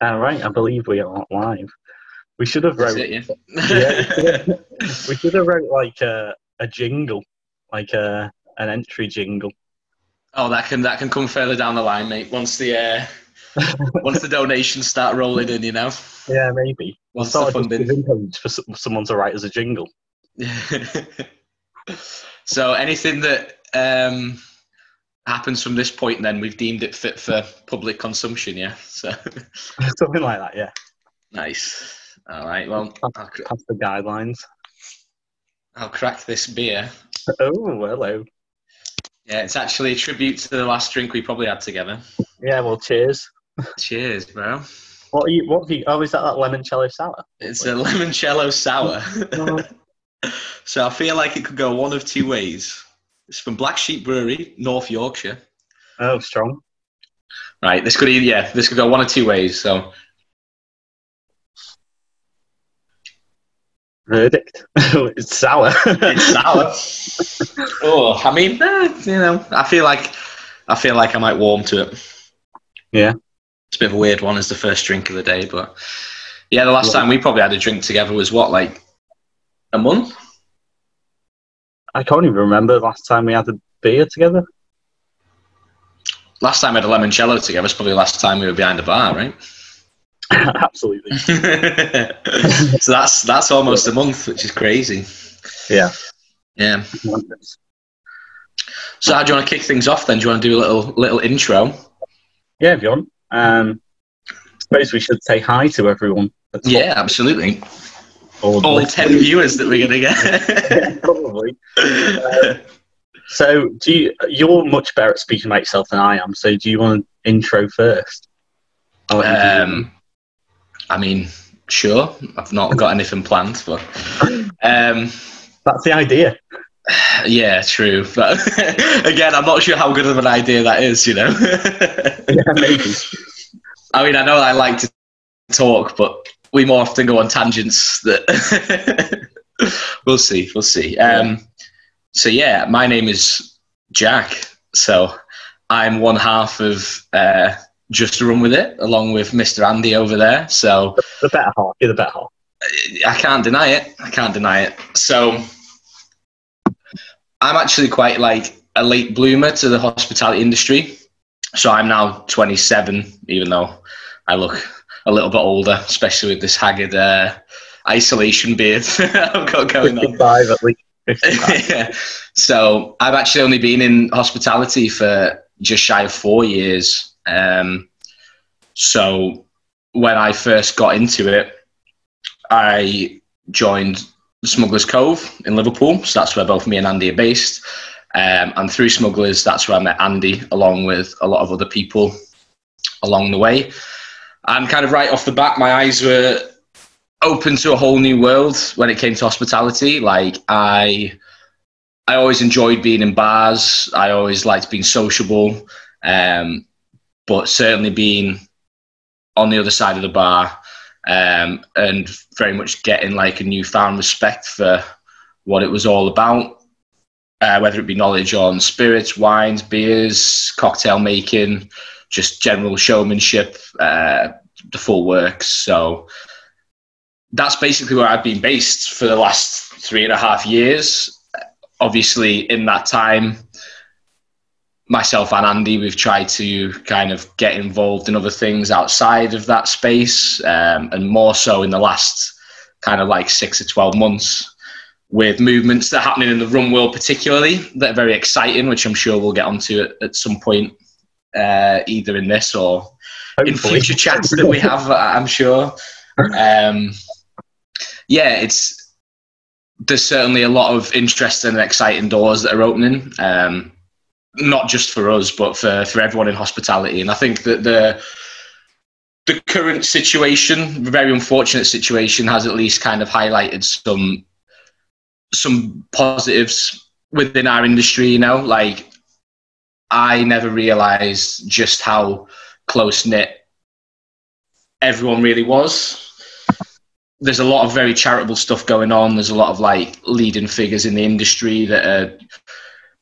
All right, I believe we are live. We should have wrote. it, yeah. Yeah. we should have wrote like a, a jingle, like a an entry jingle. oh, that can that can come further down the line, mate. Once the uh, once the donations start rolling in, you know. Yeah, maybe. We'll Once the funding. for someone to write as a jingle. so anything that um, happens from this point, then we've deemed it fit for public consumption. Yeah. So Something like that. Yeah. nice. All right. Well, I'll, cr- the guidelines. I'll crack this beer. Oh, hello. Yeah, it's actually a tribute to the last drink we probably had together. Yeah. Well, cheers. Cheers, bro. What are you? What have you? Oh, is that that limoncello sour? It's a limoncello sour. So I feel like it could go one of two ways. It's from Black Sheep Brewery, North Yorkshire. Oh, strong. Right, this could either yeah, this could go one or two ways. So Verdict. it's sour. it's sour. oh, I mean, eh, you know, I feel like I feel like I might warm to it. Yeah. It's a bit of a weird one as the first drink of the day, but yeah, the last Yeah. time we probably had a drink together was what, like a month? I can't even remember the last time we had a beer together. Last time we had a limoncello together was probably the last time we were behind the bar, right? Absolutely. so that's that's almost a month, which is crazy. Yeah. Yeah. So how do you want to kick things off then? Do you want to do a little little intro? Yeah, if you want. Um, I suppose we should say hi to everyone. Yeah, absolutely. All, All ten viewers that we're gonna get. probably. Uh, so, do you? You're much better at speaking about yourself than I am. So, do you want an intro first? I'll let you do that. um, I mean, sure. I've not got anything planned, but um, That's the idea. yeah, true. But again, I'm not sure how good of an idea that is. You know. Yeah, maybe. I mean, I know I like to talk, but we more often go on tangents. That we'll see. We'll see. Um, so yeah, my name is Jack. So I'm one half of uh, Just to Rum with It, along with Mr. Andy over there. So The better half. You're the better half. I can't deny it. I can't deny it. So I'm actually quite like a late bloomer to the hospitality industry. So I'm now 27, even though I look a little bit older, especially with this haggard uh, isolation beard I've got going on. 55 at least. yeah. So I've actually only been in hospitality for just shy of four years. Um, so when I first got into it, I joined Smugglers Cove in Liverpool. So that's where both me and Andy are based. Um, and through Smugglers, that's where I met Andy, along with a lot of other people along the way. And kind of right off the bat, my eyes were open to a whole new world when it came to hospitality. Like I, I always enjoyed being in bars. I always liked being sociable, um, but certainly being on the other side of the bar um, and very much getting like a newfound respect for what it was all about. Uh, whether it be knowledge on spirits, wines, beers, cocktail making, just general showmanship, uh, the full works. So that's basically where I've been based for the last three and a half years. Obviously, in that time, myself and Andy, we've tried to kind of get involved in other things outside of that space, um, and more so in the last kind of like six to 12 months with movements that are happening in the rum world, particularly that are very exciting, which I'm sure we'll get onto at, at some point, uh, either in this or in future chats that we have, I'm sure. Um, yeah, it's there's certainly a lot of interesting and exciting doors that are opening, um, not just for us, but for, for everyone in hospitality. And I think that the the current situation, very unfortunate situation, has at least kind of highlighted some some positives within our industry. You know, like I never realised just how close knit everyone really was. There's a lot of very charitable stuff going on. There's a lot of like leading figures in the industry that are,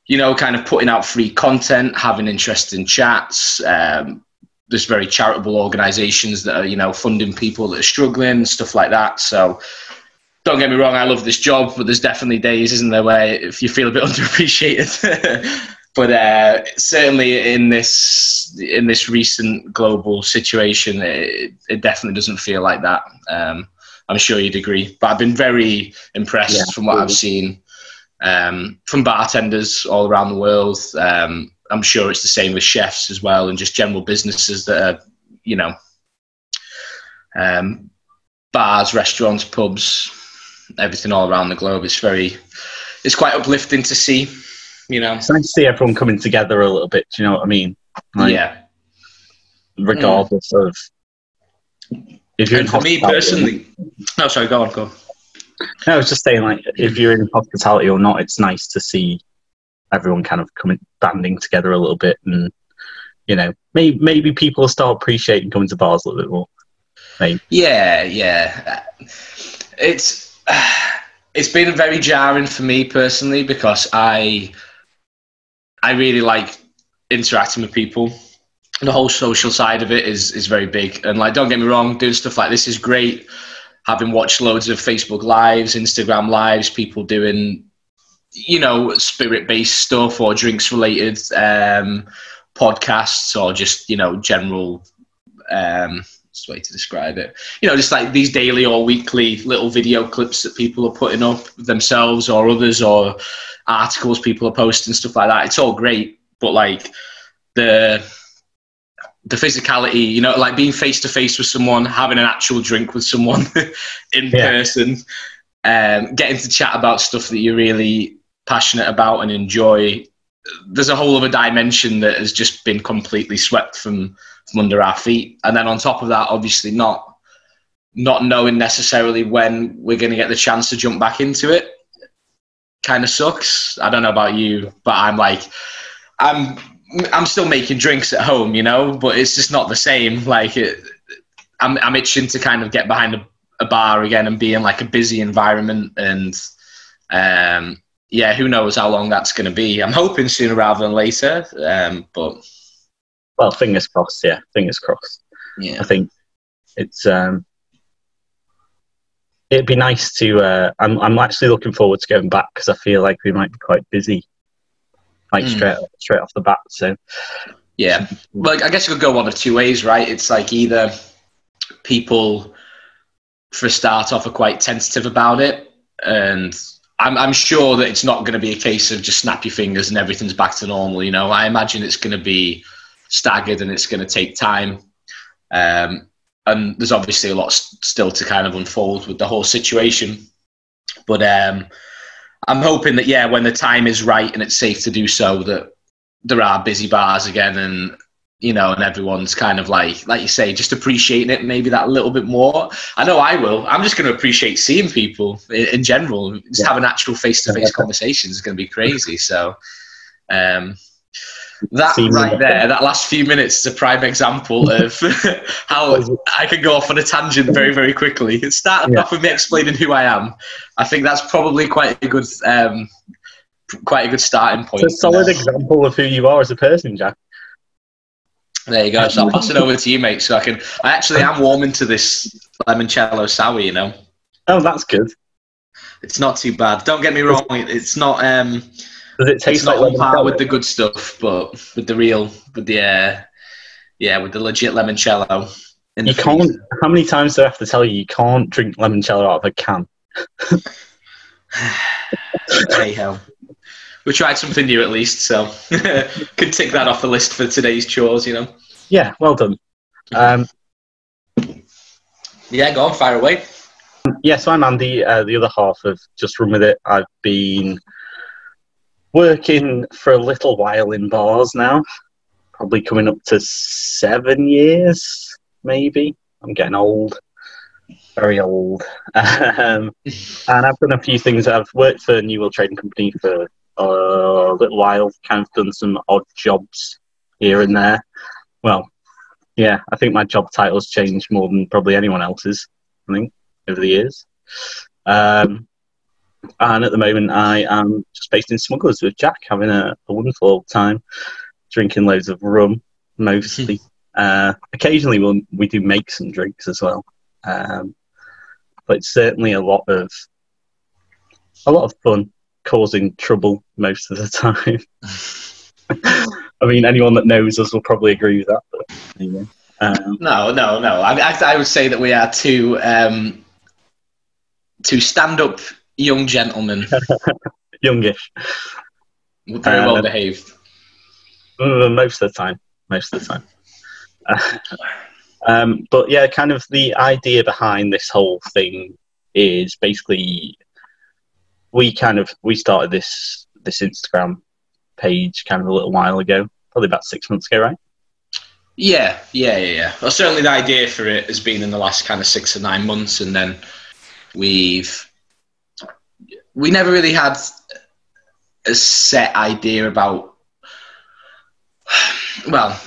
you know, kind of putting out free content, having interesting chats, um, there's very charitable organisations that are you know funding people that are struggling stuff like that. So don't get me wrong, I love this job, but there's definitely days, isn't there, where if you feel a bit underappreciated. but uh, certainly in this in this recent global situation, it, it definitely doesn't feel like that. Um, I'm sure you'd agree. But I've been very impressed yeah, from what really. I've seen um, from bartenders all around the world. Um, I'm sure it's the same with chefs as well, and just general businesses that are, you know, um, bars, restaurants, pubs, everything all around the globe. It's very, it's quite uplifting to see. You know, it's nice to see everyone coming together a little bit. Do you know what I mean? Like, yeah. Regardless mm. of if you're and for me personally, no, sorry, go on, go. On. No, I was just saying, like, if you're in hospitality or not, it's nice to see everyone kind of coming banding together a little bit, and you know, maybe maybe people will start appreciating coming to bars a little bit more. Maybe. Yeah, yeah. It's it's been very jarring for me personally because I I really like interacting with people the whole social side of it is is very big. And like, don't get me wrong, doing stuff like this is great. Having watched loads of Facebook lives, Instagram lives, people doing, you know, spirit based stuff or drinks related um, podcasts or just you know general. Um, way to describe it. You know, just like these daily or weekly little video clips that people are putting up themselves or others or articles people are posting stuff like that. It's all great, but like the the physicality, you know, like being face to face with someone, having an actual drink with someone in yeah. person, um, getting to chat about stuff that you're really passionate about and enjoy. There's a whole other dimension that has just been completely swept from from under our feet, and then on top of that, obviously not not knowing necessarily when we're going to get the chance to jump back into it kind of sucks. I don't know about you, but I'm like, I'm I'm still making drinks at home, you know, but it's just not the same. Like, it, I'm, I'm itching to kind of get behind a, a, bar again and be in like a busy environment. And um, yeah, who knows how long that's going to be. I'm hoping sooner rather than later. Um, but well, fingers crossed. Yeah, fingers crossed. Yeah, I think it's um, it'd be nice to. Uh, I'm I'm actually looking forward to going back because I feel like we might be quite busy like mm. straight straight off the bat. So yeah, like I guess it could go one of two ways, right? It's like either people for a start off are quite tentative about it, and I'm I'm sure that it's not going to be a case of just snap your fingers and everything's back to normal. You know, I imagine it's going to be staggered and it's going to take time. Um, and there's obviously a lot still to kind of unfold with the whole situation. But um, I'm hoping that yeah, when the time is right and it's safe to do so, that there are busy bars again, and you know, and everyone's kind of like, like you say, just appreciating it maybe that little bit more. I know I will. I'm just going to appreciate seeing people in, in general. Just yeah. having actual face to face conversations is going to be crazy. So, um, that right there, that last few minutes is a prime example of how I can go off on a tangent very, very quickly. It started yeah. off with me explaining who I am. I think that's probably quite a good, um, quite a good starting point. It's a solid example of who you are as a person, Jack. There you go. So I'll pass it over to you, mate. So I can. I actually am warming to this limoncello sour. You know. Oh, that's good. It's not too bad. Don't get me wrong. It's not. Um, does it taste it's like with the good stuff, but with the real, with the uh, yeah, with the legit limoncello. you can't. How many times do I have to tell you you can't drink limoncello out of a can? hey ho. We tried something new at least, so could tick that off the list for today's chores. You know. Yeah, well done. Um, yeah, go on, fire away. Yeah, so I'm Andy, uh, the other half of Just Rum With It. I've been working for a little while in bars now, probably coming up to seven years, maybe. I'm getting old, very old. Um, and I've done a few things. I've worked for a New World Trading Company for a little while, kind of done some odd jobs here and there. Well, yeah, I think my job title's changed more than probably anyone else's, I think, over the years. Um, and at the moment, I am just based in Smugglers with Jack, having a, a wonderful old time, drinking loads of rum mostly. Uh, occasionally, we'll, we do make some drinks as well, um, but it's certainly a lot of a lot of fun, causing trouble most of the time. I mean, anyone that knows us will probably agree with that. But anyway, um, no, no, no. I, I, I, would say that we are two um, two stand-up young gentlemen, youngish, very well behaved. Uh, most of the time, most of the time. um, but yeah, kind of the idea behind this whole thing is basically we kind of we started this this Instagram page kind of a little while ago, probably about six months ago, right? Yeah, yeah, yeah, yeah. Well, certainly the idea for it has been in the last kind of six or nine months, and then we've we never really had a set idea about. Well,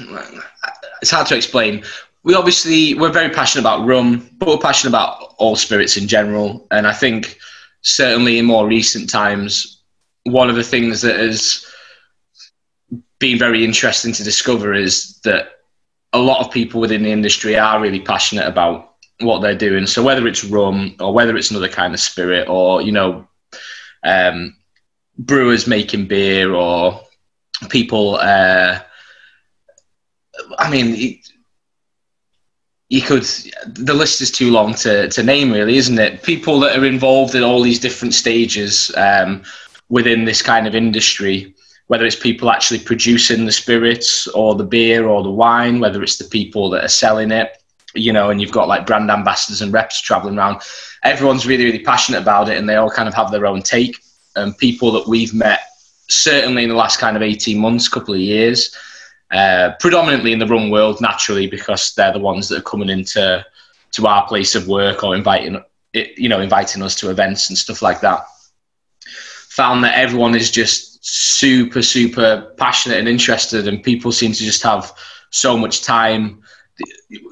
it's hard to explain. We obviously we're very passionate about rum, but we're passionate about all spirits in general, and I think certainly in more recent times, one of the things that has been very interesting to discover is that a lot of people within the industry are really passionate about what they're doing. So whether it's rum or whether it's another kind of spirit or you know, um, brewers making beer or people. Uh, I mean, you could the list is too long to, to name really isn't it people that are involved in all these different stages um, within this kind of industry whether it's people actually producing the spirits or the beer or the wine whether it's the people that are selling it you know and you've got like brand ambassadors and reps traveling around everyone's really really passionate about it and they all kind of have their own take and people that we've met certainly in the last kind of 18 months couple of years uh, predominantly in the rum world, naturally, because they're the ones that are coming into to our place of work or inviting, you know, inviting us to events and stuff like that. Found that everyone is just super, super passionate and interested, and people seem to just have so much time.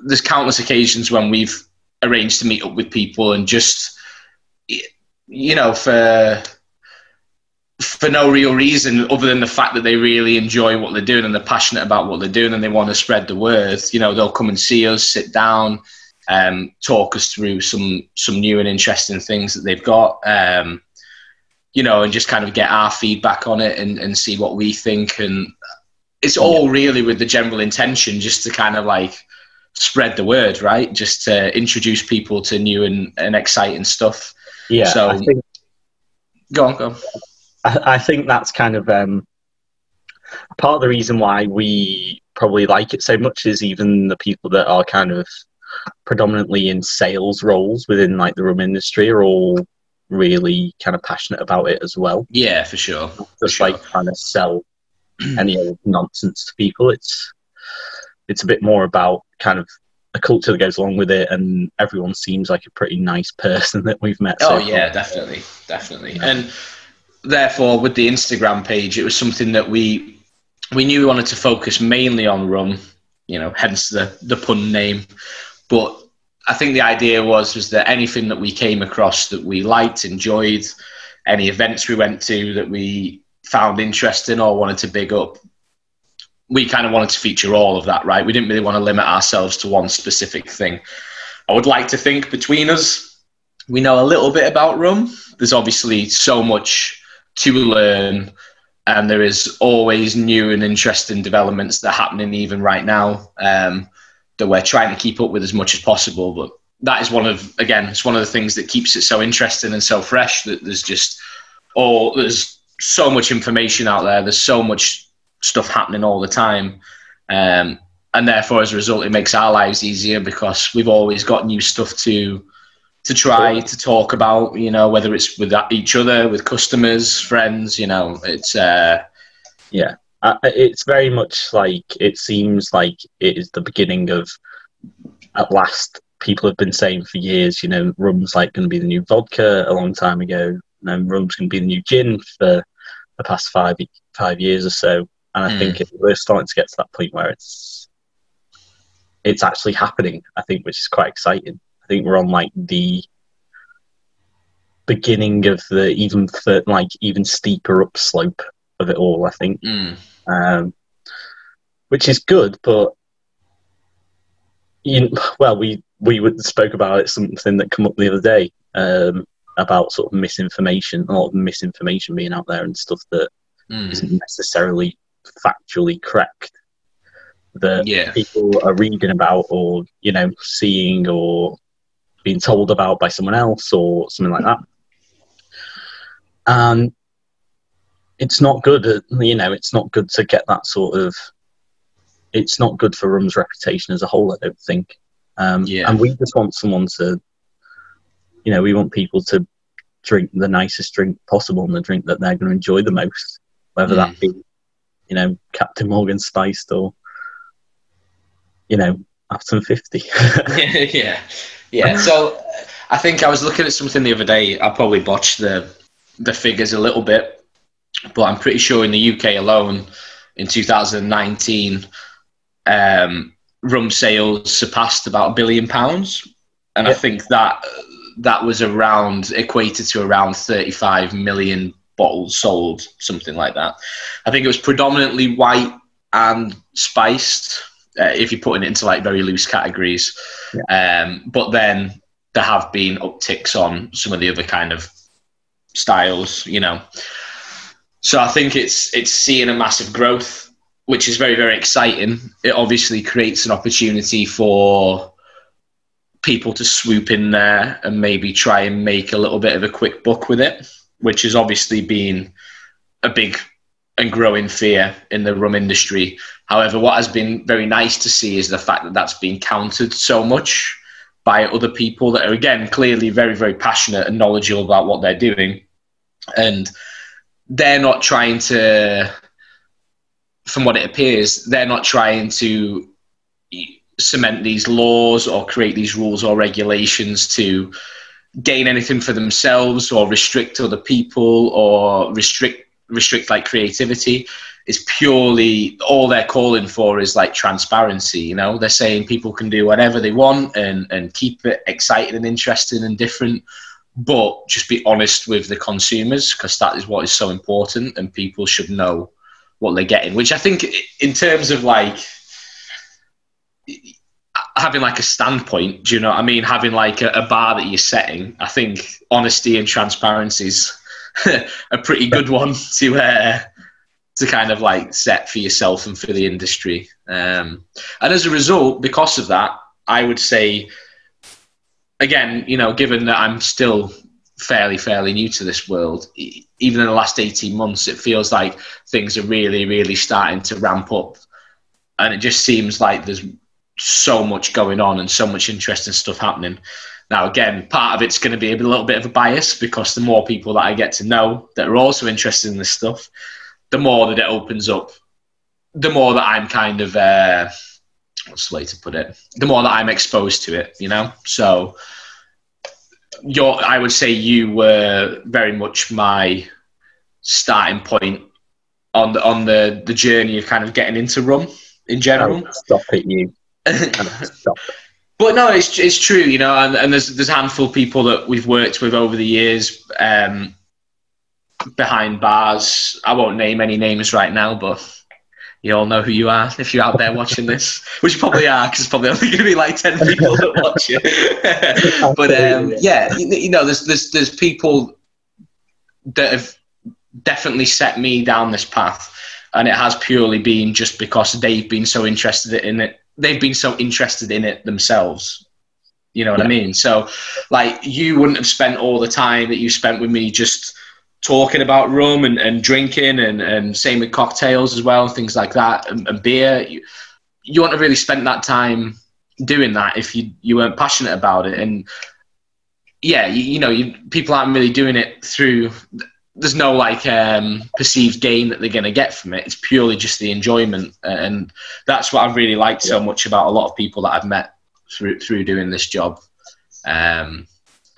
There's countless occasions when we've arranged to meet up with people and just, you know, for for no real reason other than the fact that they really enjoy what they're doing and they're passionate about what they're doing and they want to spread the word. You know, they'll come and see us, sit down, um, talk us through some some new and interesting things that they've got. Um, you know, and just kind of get our feedback on it and, and see what we think. And it's all really with the general intention just to kind of like spread the word, right? Just to introduce people to new and, and exciting stuff. Yeah. So, think, go on, go on. I, I think that's kind of um, part of the reason why we probably like it so much is even the people that are kind of predominantly in sales roles within like the rum industry are all really kind of passionate about it as well. Yeah, for sure. Just for like trying to sell any old nonsense to people. It's it's a bit more about kind of a culture that goes along with it, and everyone seems like a pretty nice person that we've met. Oh so yeah, far. definitely, definitely. And therefore, with the Instagram page, it was something that we we knew we wanted to focus mainly on rum. You know, hence the the pun name. But I think the idea was was that anything that we came across that we liked, enjoyed, any events we went to that we found interesting or wanted to big up, we kind of wanted to feature all of that, right? We didn't really want to limit ourselves to one specific thing. I would like to think between us, we know a little bit about rum. There's obviously so much to learn. And there is always new and interesting developments that are happening even right now um, that we're trying to keep up with as much as possible. But that is one of, again, it's one of the things that keeps it so interesting and so fresh that there's just all, there's so much information out there. There's so much stuff happening all the time. Um, and therefore, as a result, it makes our lives easier because we've always got new stuff to to try to talk about, you know, whether it's with each other, with customers, friends, you know, it's. Uh, yeah, uh, it's very much like it seems like it is the beginning of, at last, people have been saying for years, you know, rum's like going to be the new vodka a long time ago, and rum's going to be the new gin for the past five five years or so. And I mm. think it, we're starting to get to that point where it's it's actually happening. I think, which is quite exciting I think we're on like the beginning of the even th- like even steeper upslope of it all. I think, mm. um, which is good, but you, well, we we spoke about it. Something that came up the other day um, about sort of misinformation, a lot of misinformation being out there and stuff that Mm. not necessarily factually correct. That Yeah. people are reading about, or you know, seeing, or being told about by someone else, or something like that. And it's not good. You know, it's not good to get that sort of. It's not good for Rum's reputation as a whole. I don't think. Um, Yeah. And we just want someone to. You know, we want people to drink the nicest drink possible and the drink that they're going to enjoy the most, whether that be, you know, Captain Morgan spiced or, you know, Appleton 50. yeah, yeah. So I think I was looking at something the other day. I probably botched the the figures a little bit, but I'm pretty sure in the UK alone, in 2019, um, rum sales surpassed about a billion pounds, and I think that that was around equated to around 35 million bottles sold, something like that. I think it was predominantly white and spiced. Uh, if you're putting it into like very loose categories, um, but then there have been upticks on some of the other kind of styles, you know. So I think it's it's seeing a massive growth, which is very very exciting. It obviously creates an opportunity for people to swoop in there and maybe try and make a little bit of a quick buck with it, which has obviously been a big and growing fear in the rum industry. However, what has been very nice to see is the fact that that's been countered so much by other people that are again clearly very very passionate and knowledgeable about what they're doing and they're not trying to from what it appears they're not trying to cement these laws or create these rules or regulations to gain anything for themselves or restrict other people or restrict restrict like creativity is purely all they're calling for is like transparency you know? They're saying people can do whatever they want and and keep it exciting and interesting and different but just be honest with the consumers because that is what is so important and people should know what they're getting which i think in terms of like having like a standpoint do you know what i mean having like a, a bar that you're setting i think honesty and transparency is a pretty good one to uh, to kind of like set for yourself and for the industry. Um, and as a result, because of that, I would say, again, you know, given that I'm still fairly fairly new to this world, even in the last eighteen months, it feels like things are really really starting to ramp up, and it just seems like there's so much going on and so much interesting stuff happening. Now, again, part of it's going to be a little bit of a bias because the more people that I get to know that are also interested in this stuff, the more that it opens up, the more that I'm kind of, uh, what's the way to put it? The more that I'm exposed to it, you know? So, you're, I would say you were very much my starting point on the, on the, the journey of kind of getting into rum in general. Stop it, you. But no, it's it's true, you know, and, and there's there's a handful of people that we've worked with over the years um, behind bars. I won't name any names right now, but you all know who you are if you're out there watching this, which you probably are, because it's probably only going to be like ten people that watch it. but um, yeah, you, you know, there's there's there's people that have definitely set me down this path, and it has purely been just because they've been so interested in it they've been so interested in it themselves. You know what Yeah. I mean? So, like, you wouldn't have spent all the time that you spent with me just talking about rum and, and drinking, and, and same with cocktails as well, things like that, and, and beer. You, you wouldn't have really spent that time doing that if you, you weren't passionate about it. And yeah, you, you know, you, people aren't really doing it through. There's no like um, perceived gain that they're going to get from it. It's purely just the enjoyment, and that's what I've really liked so much about a lot of people that I've met through through doing this job. Um,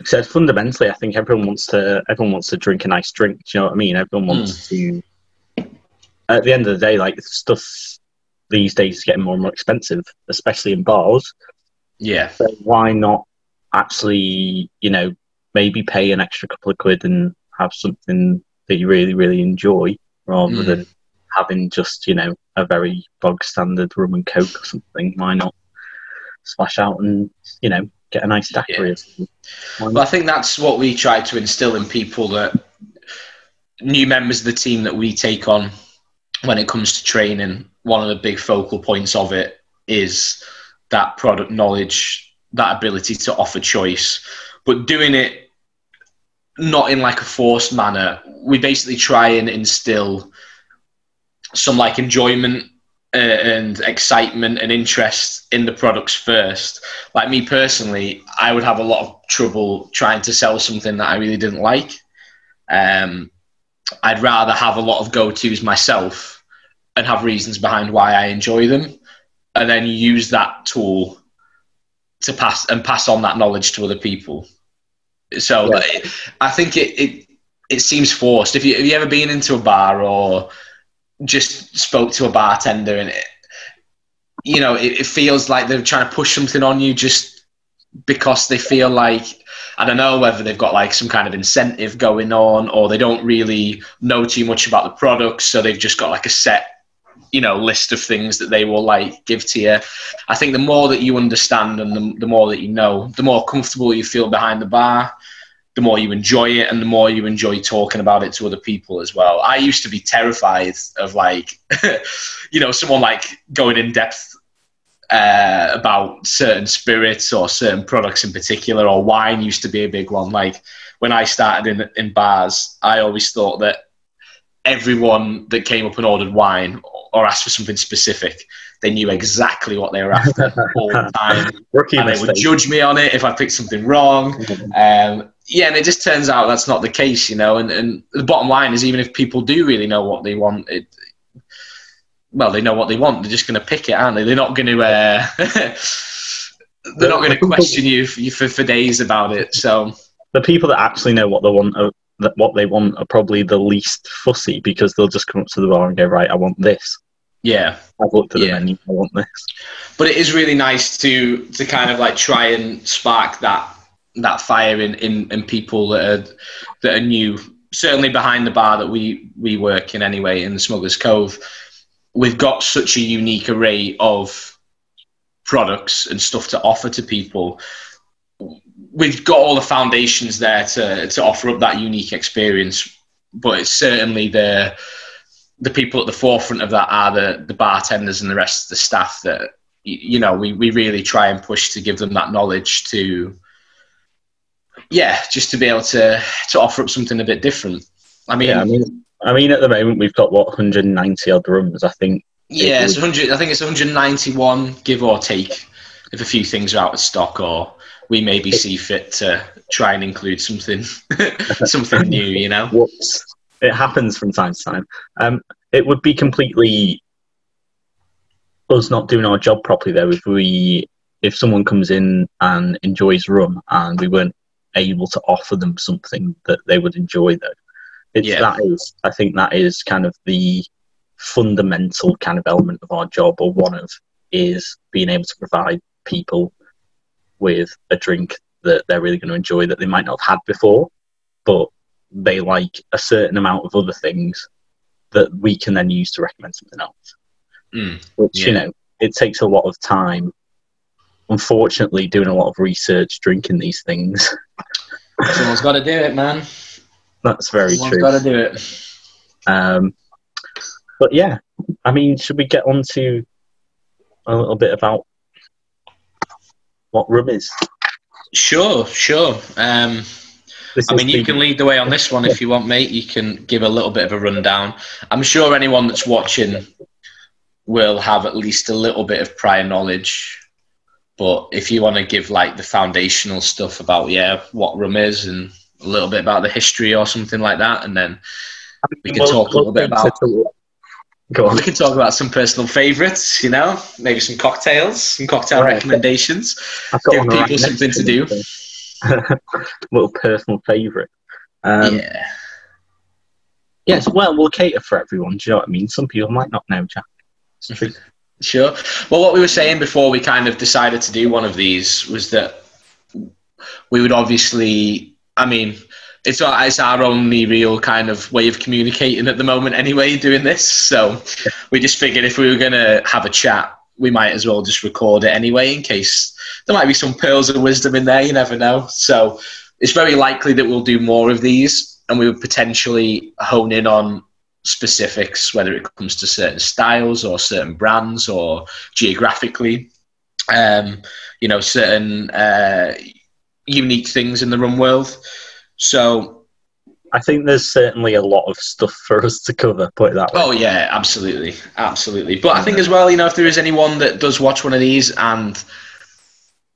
So fundamentally, I think everyone wants to everyone wants to drink a nice drink. Do you know what I mean? Everyone wants to. At the end of the day, like stuff these days is getting more and more expensive, especially in bars. yeah, So why not actually, you know, maybe pay an extra couple of quid and have something that you really, really enjoy, rather Mm. than having just, you know, a very bog standard rum and coke or something. Why not? splash out and you know get a nice daiquiri. Yeah. Well, I think that's what we try to instill in people that new members of the team that we take on when it comes to training. One of the big focal points of it is that product knowledge, that ability to offer choice, but doing it not in like a forced manner. We basically try and instill some like enjoyment uh, and excitement and interest in the products first. Like me personally, I would have a lot of trouble trying to sell something that I really didn't like. Um, I'd rather have a lot of go tos myself and have reasons behind why I enjoy them, and then use that tool to pass and pass on that knowledge to other people. So yeah. I think it, it it seems forced. If you have you ever been into a bar or just spoke to a bartender and it, you know it, it feels like they're trying to push something on you just because they feel like I don't know whether they've got like some kind of incentive going on or they don't really know too much about the products, so they've just got like a set, you know, list of things that they will like give to you. I think the more that you understand and the, the more that you know, the more comfortable you feel behind the bar, the more you enjoy it and the more you enjoy talking about it to other people as well. I used to be terrified of like, you know, someone like going in depth uh, about certain spirits or certain products in particular, or wine used to be a big one. Like when I started in in bars, I always thought that everyone that came up and ordered wine or asked for something specific they knew exactly what they were after all the time. Rookie and mistake. they would judge me on it if I picked something wrong. Um, yeah, and it just turns out that's not the case, you know. And, and the bottom line is, even if people do really know what they want, it, well, they know what they want. They're just going to pick it, aren't they? They're not going to. Uh, they're not going to question you for, for days about it. So the people that actually know what they want, are, that what they want, are probably the least fussy because they'll just come up to the bar and go, right, I want this. Yeah, I've looked at yeah. menu. I want this. But it is really nice to to kind of like try and spark that that fire in, in, in people that are that are new. Certainly behind the bar that we we work in anyway in the Smugglers Cove, we've got such a unique array of products and stuff to offer to people. We've got all the foundations there to to offer up that unique experience, but it's certainly the the people at the forefront of that are the, the bartenders and the rest of the staff that you know we, we really try and push to give them that knowledge to yeah just to be able to to offer up something a bit different. I mean yeah, i mean i mean at the moment we've got what 190 odd rooms i think. Yeah it's 100 i think it's 191 give or take if a few things are out of stock or we maybe see fit to try and include something something new you know Whoops it happens from time to time. Um, it would be completely us not doing our job properly though if we if someone comes in and enjoys rum and we weren't able to offer them something that they would enjoy though. It's yeah. that is I think that is kind of the fundamental kind of element of our job or one of is being able to provide people with a drink that they're really going to enjoy that they might not have had before, but they like a certain amount of other things that we can then use to recommend something else. Mm, Which, yeah. you know, it takes a lot of time. Unfortunately, doing a lot of research, drinking these things. Someone's got to do it, man. That's very Someone's true. got to do it. Um, but yeah, I mean, should we get on to a little bit about what rum is? Sure, sure. Um, I mean, you can lead the way on this one if you want, mate. You can give a little bit of a rundown. I'm sure anyone that's watching will have at least a little bit of prior knowledge. But if you want to give like the foundational stuff about yeah what rum is and a little bit about the history or something like that, and then we can talk a little bit about. Go on. We can talk about some personal favourites, you know, maybe some cocktails, some cocktail right. recommendations. Give people right something to do. little personal favourite. Um, yeah. Yes, well, we'll cater for everyone. Do you know what I mean? Some people might not know, Jack. Sure. Well, what we were saying before we kind of decided to do one of these was that we would obviously, I mean, it's our, it's our only real kind of way of communicating at the moment anyway, doing this. So we just figured if we were going to have a chat, we might as well just record it anyway in case there might be some pearls of wisdom in there. You never know. So it's very likely that we'll do more of these, and we would potentially hone in on specifics, whether it comes to certain styles or certain brands or geographically. Um, you know, certain uh, unique things in the rum world. So I think there's certainly a lot of stuff for us to cover. Put it that way. Oh yeah, absolutely, absolutely. But I think as well, you know, if there is anyone that does watch one of these and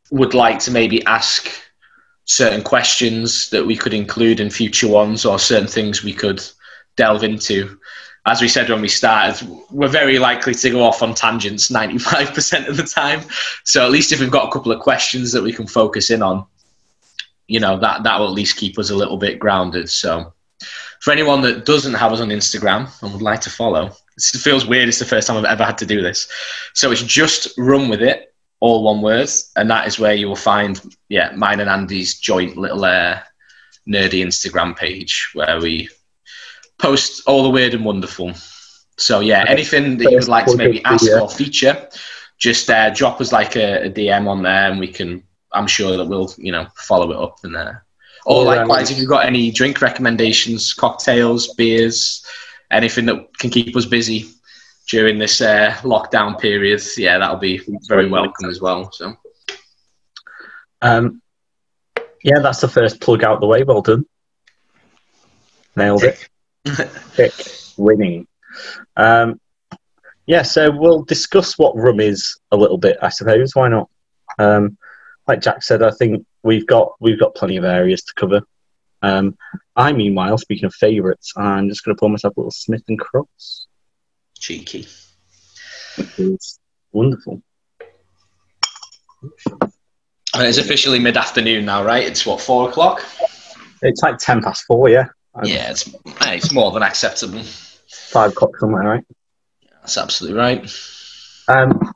would like to maybe ask certain questions that we could include in future ones, or certain things we could delve into. As we said when we started, we're very likely to go off on tangents 95% of the time. So at least if we've got a couple of questions that we can focus in on, you know that that will at least keep us a little bit grounded. So, for anyone that doesn't have us on Instagram and would like to follow, it feels weird. It's the first time I've ever had to do this. So it's just rum with it, all one word, and that is where you will find yeah mine and Andy's joint little uh, nerdy Instagram page where we post all the weird and wonderful. So yeah, anything that you would like to maybe ask or feature, just uh, drop us like a, a DM on there, and we can I'm sure that we'll you know follow it up and there. Or yeah, likewise, if you've got any drink recommendations, cocktails, beers, anything that can keep us busy during this uh, lockdown period, yeah, that'll be very welcome as well. So, um, yeah, that's the first plug out the way. Well done, nailed it. Pick winning. Um, yeah, so we'll discuss what rum is a little bit, I suppose. Why not? Um, like Jack said, I think we've got we've got plenty of areas to cover. Um, I, meanwhile, speaking of favourites, I'm just going to pour myself a little Smith and Cross. Cheeky. It's wonderful. it's officially mid afternoon now, right? It's what, four o'clock? It's like 10 past four, yeah. Yeah, it's, it's more than acceptable. Five o'clock somewhere, right? That's absolutely right. Um,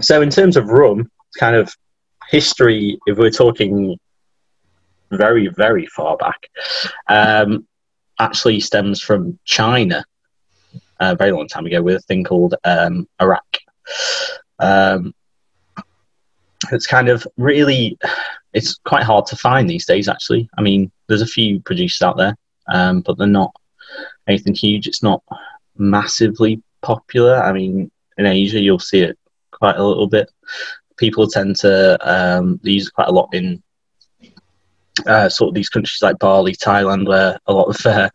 so, in terms of rum, it's kind of history, if we're talking very, very far back, um, actually stems from China a very long time ago with a thing called um, Arak. Um, it's kind of really, it's quite hard to find these days, actually. I mean, there's a few producers out there, um, but they're not anything huge. It's not massively popular. I mean, in Asia, you'll see it quite a little bit people tend to um, use it quite a lot in uh, sort of these countries like Bali, Thailand, where a lot of uh,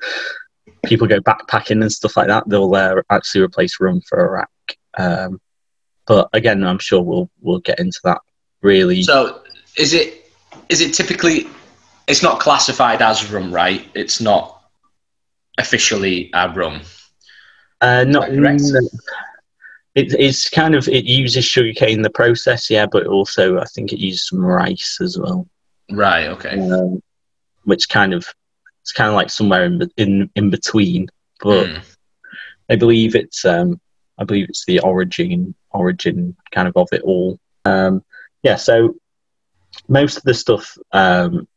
people go backpacking and stuff like that. They'll uh, actually replace rum for Arak. Um, but again, I'm sure we'll we'll get into that. Really. So, is it is it typically? It's not classified as rum, right? It's not officially a rum. Uh, not, it, it's kind of it uses sugarcane in the process, yeah, but also I think it uses some rice as well. Right. Okay. Um, which kind of it's kind of like somewhere in in in between, but mm. I believe it's um I believe it's the origin origin kind of of it all. Um, yeah. So most of the stuff um,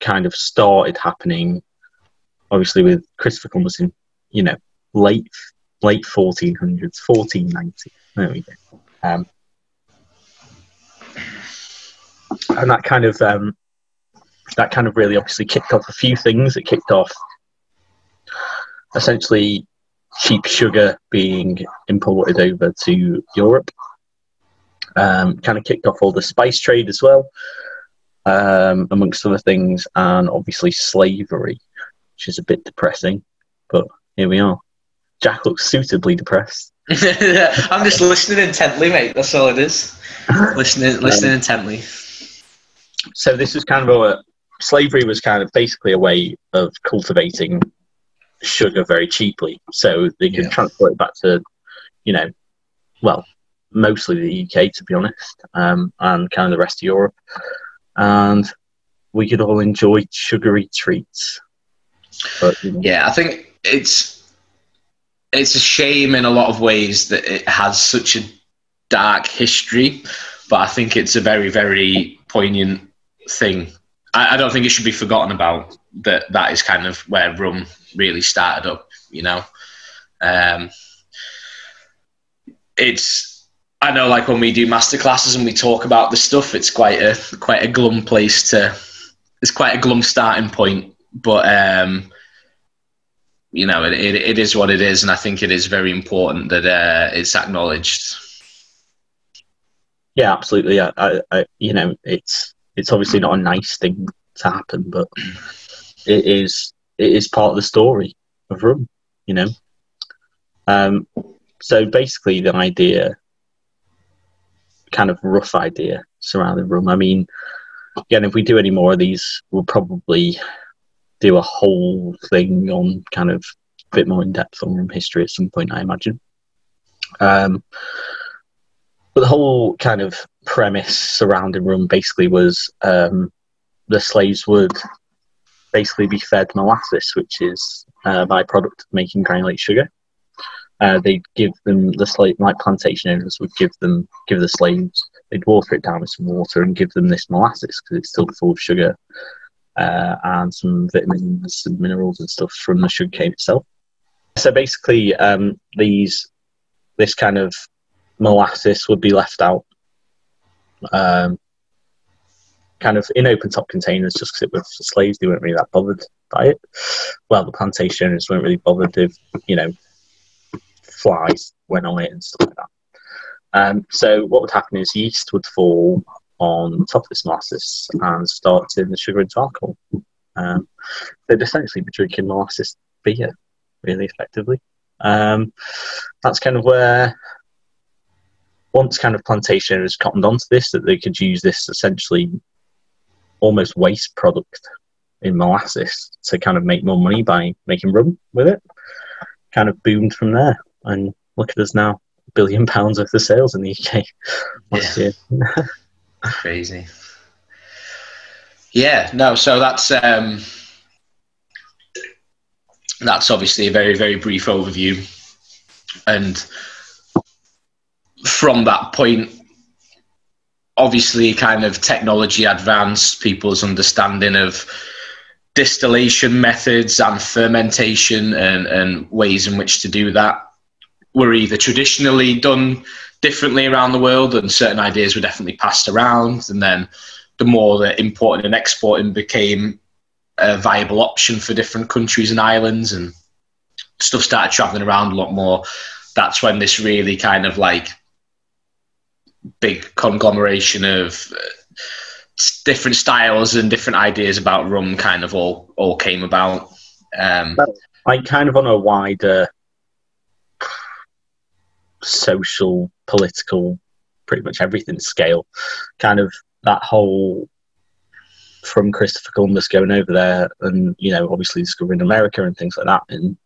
kind of started happening, obviously with Christopher Columbus in you know late late 1400s, 1490. There we go. Um, and that kind of um, that kind of really obviously kicked off a few things. It kicked off essentially cheap sugar being imported over to Europe. Um, kind of kicked off all the spice trade as well, um, amongst other things, and obviously slavery, which is a bit depressing, but here we are. Jack looks suitably depressed. I'm just listening intently, mate. That's all it is. listening, listening um, intently. So this is kind of a slavery was kind of basically a way of cultivating sugar very cheaply, so they could yeah. transport it back to, you know, well, mostly the UK to be honest, um, and kind of the rest of Europe, and we could all enjoy sugary treats. But, you know. Yeah, I think it's it's a shame in a lot of ways that it has such a dark history, but I think it's a very, very poignant thing. I, I, don't think it should be forgotten about that. That is kind of where rum really started up. You know, um, it's. I know, like when we do masterclasses and we talk about the stuff, it's quite a quite a glum place to. It's quite a glum starting point, but um, you know, it, it, it is what it is, and I think it is very important that uh, it's acknowledged. Yeah, absolutely. I, I, you know, it's it's obviously not a nice thing to happen, but it is it is part of the story of Rum. You know, um, so basically the idea, kind of rough idea surrounding Rum. I mean, again, if we do any more of these, we'll probably do a whole thing on kind of a bit more in depth on Rum history at some point, I imagine. Um, but the whole kind of premise surrounding Rum basically was um, the slaves would basically be fed molasses, which is a byproduct of making granulate sugar. Uh, they'd give them the slave, like plantation owners would give them, give the slaves, they'd water it down with some water and give them this molasses because it's still full of sugar uh, and some vitamins and minerals and stuff from the sugar cane itself. So basically, um, these this kind of molasses would be left out, um, kind of in open top containers, just because it was for slaves. They weren't really that bothered by it. Well, the plantation owners weren't really bothered if you know flies went on it and stuff like that. Um, so what would happen is yeast would fall on top of this molasses and start turning the sugar into alcohol. Um, they'd essentially be drinking molasses beer, really effectively. Um, that's kind of where once kind of plantation owners cottoned onto this, that they could use this essentially almost waste product in molasses to kind of make more money by making rum with it. Kind of boomed from there, and look at us now, a billion pounds worth of sales in the UK last yeah. year. Crazy. Yeah, no, so that's um, that's obviously a very very brief overview, and from that point, obviously, kind of technology advanced, people's understanding of distillation methods and fermentation and, and ways in which to do that were either traditionally done differently around the world and certain ideas were definitely passed around and then the more that importing and exporting became a viable option for different countries and islands and stuff started traveling around a lot more that's when this really kind of like big conglomeration of uh, different styles and different ideas about rum kind of all all came about. Um, like kind of on a wider social, political, pretty much everything scale. Kind of that whole from Christopher Columbus going over there and you know obviously discovering America and things like that and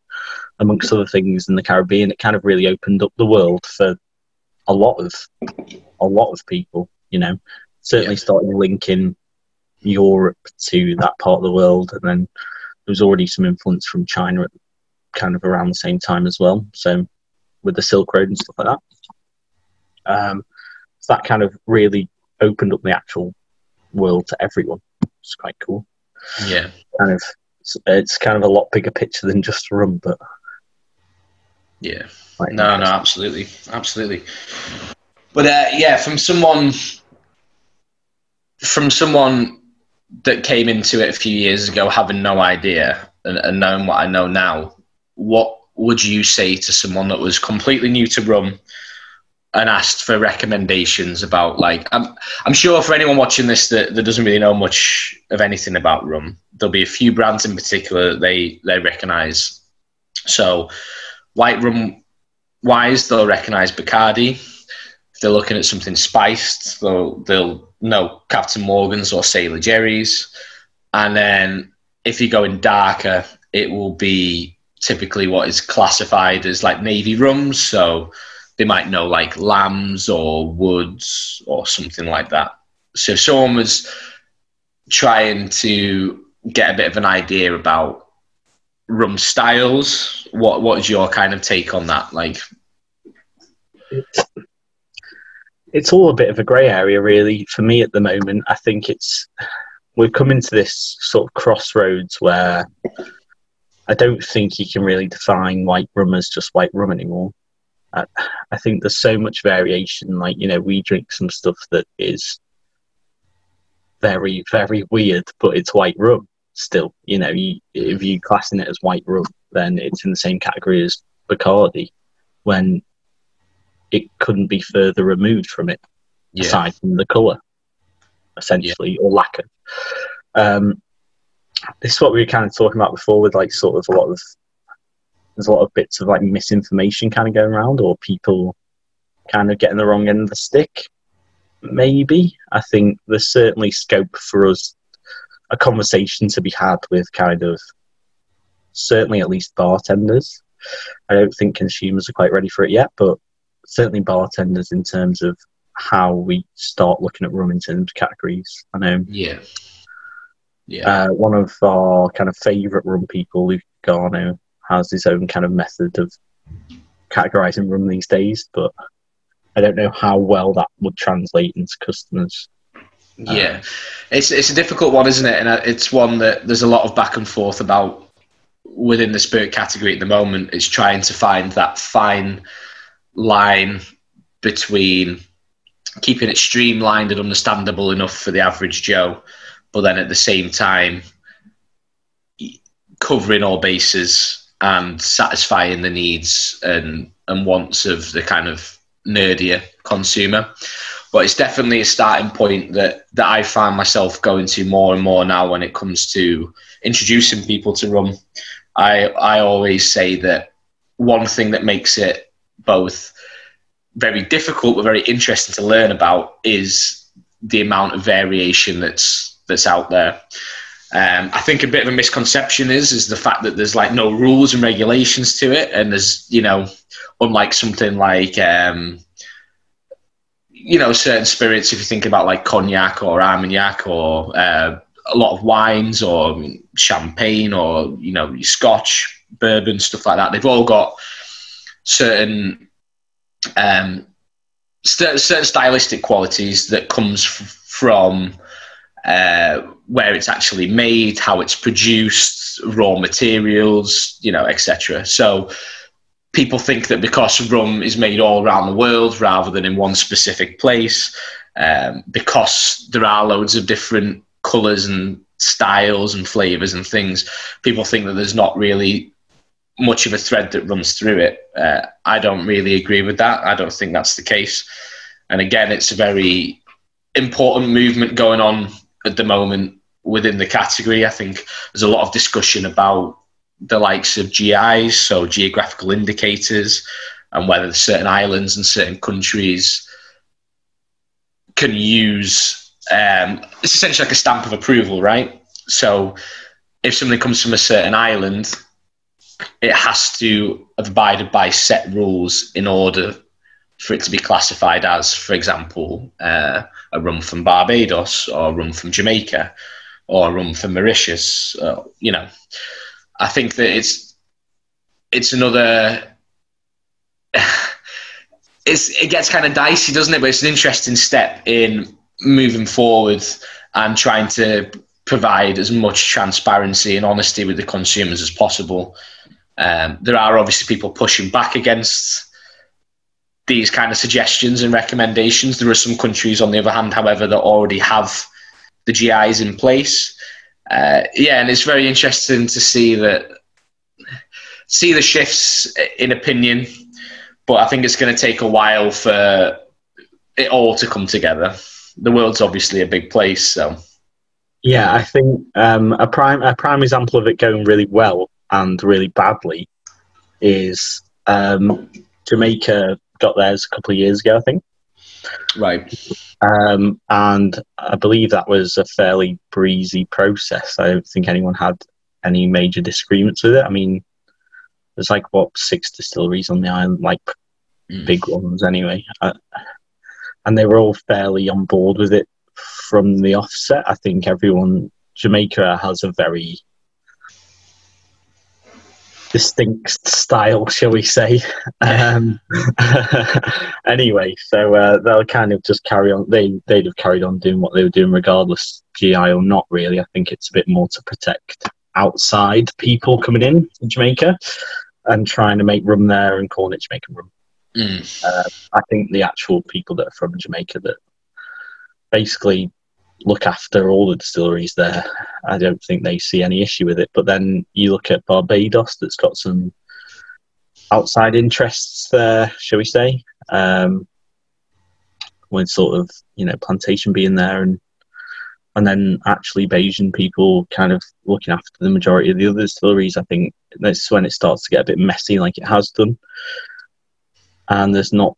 amongst other things in the Caribbean it kind of really opened up the world for a lot of a lot of people. You know, certainly yeah. starting linking Europe to that part of the world, and then there was already some influence from China at kind of around the same time as well. So with the Silk Road and stuff like that, um, so that kind of really opened up the actual world to everyone. It's quite cool. Yeah, kind of. It's, it's kind of a lot bigger picture than just rum, but yeah, no, no, absolutely, absolutely. But uh, yeah, from someone from someone that came into it a few years ago having no idea and, and knowing what I know now, what would you say to someone that was completely new to rum and asked for recommendations about like I'm I'm sure for anyone watching this that, that doesn't really know much of anything about rum, there'll be a few brands in particular that they they recognise. So white rum wise, they'll recognise Bacardi. If they're looking at something spiced, they'll they'll know Captain Morgan's or Sailor Jerry's. And then if you're going darker, it will be typically what is classified as like navy rums. So they might know like lambs or woods or something like that. So someone was trying to get a bit of an idea about rum styles. What what is your kind of take on that? Like, it's, it's all a bit of a grey area, really, for me at the moment. I think it's we've come into this sort of crossroads where I don't think you can really define white rum as just white rum anymore. I, I think there's so much variation. Like you know, we drink some stuff that is very very weird, but it's white rum still. You know, you, if you're classing it as white rum, then it's in the same category as Bacardi, when it couldn't be further removed from it, Yeah. aside from the colour, essentially, or lack of. Um, this is what we were kind of talking about before, with like sort of a lot of there's a lot of bits of like misinformation kind of going around, or people kind of getting the wrong end of the stick. Maybe I think there's certainly scope for us a conversation to be had with kind of certainly at least bartenders. I don't think consumers are quite ready for it yet, but certainly bartenders in terms of how we start looking at rum in terms of categories. I know Yeah. Yeah. uh, one of our kind of favourite rum people, Luca Gargano, has his own kind of method of categorising rum these days, but I don't know how well that would translate into customers. Yeah, it's it's a difficult one, isn't it? And uh, it's one that there's a lot of back and forth about within the spirit category at the moment. It's trying to find that fine line between keeping it streamlined and understandable enough for the average Joe, but then at the same time covering all bases and satisfying the needs and and wants of the kind of nerdier consumer but it's definitely a starting point that that I find myself going to more and more now when it comes to introducing people to rum. I I always say that one thing that makes it both very difficult but very interesting to learn about is the amount of variation that's that's out there. Um, I think a bit of a misconception is is the fact that there's like no rules and regulations to it, and there's you know, unlike something like um, you know certain spirits if you think about like cognac or armagnac or uh, a lot of wines or champagne or you know scotch bourbon stuff like that they've all got certain um certain stylistic qualities that comes from uh, where it's actually made how it's produced raw materials you know etc so people think that because rum is made all around the world rather than in one specific place, um, because there are loads of different colours and styles and flavours and things, people think that there's not really much of a thread that runs through it. Uh, I don't really agree with that. I don't think that's the case. And again, it's a very important movement going on at the moment within the category. I think there's a lot of discussion about the likes of GIs, so geographical indicators, and whether certain islands and certain countries can use. Um, it's essentially like a stamp of approval, right? So if something comes from a certain island, it has to have abided by set rules in order for it to be classified as, for example, uh, a rum from Barbados or a rum from Jamaica or a rum from Mauritius. Uh, you know, I think that it's it's another. It's it gets kind of dicey, doesn't it? But it's an interesting step in moving forward and trying to provide as much transparency and honesty with the consumers as possible. Um, there are obviously people pushing back against these kind of suggestions and recommendations. There are some countries, on the other hand, however, that already have the GIs in place. Uh, yeah, and it's very interesting to see that see the shifts in opinion, but I think it's going to take a while for it all to come together. The world's obviously a big place, so Yeah, I think um, a prime a prime example of it going really well and really badly is um, Jamaica got theirs a couple of years ago, I think. right. Um, and I believe that was a fairly breezy process. I don't think anyone had any major disagreements with it. I mean, there's like what six distilleries on the island, like Mm. big ones anyway, uh, and they were all fairly on board with it from the offset. I think everyone Jamaica has a very distinct style, shall we say? Um, anyway, so uh, they'll kind of just carry on. They they'd have carried on doing what they were doing, regardless GI or not. Really, I think it's a bit more to protect outside people coming in to Jamaica and trying to make room there and calling it Jamaican rum. Mm. Uh, I think the actual people that are from Jamaica that basically look after all the distilleries there, I don't think they see any issue with it. But then you look at Barbados, that's got some outside interests there, shall we say? Um, with sort of you know plantation being there and and then actually Bajan people kind of looking after the majority of the other distilleries. I think that's when it starts to get a bit messy, like it has done. And there's not,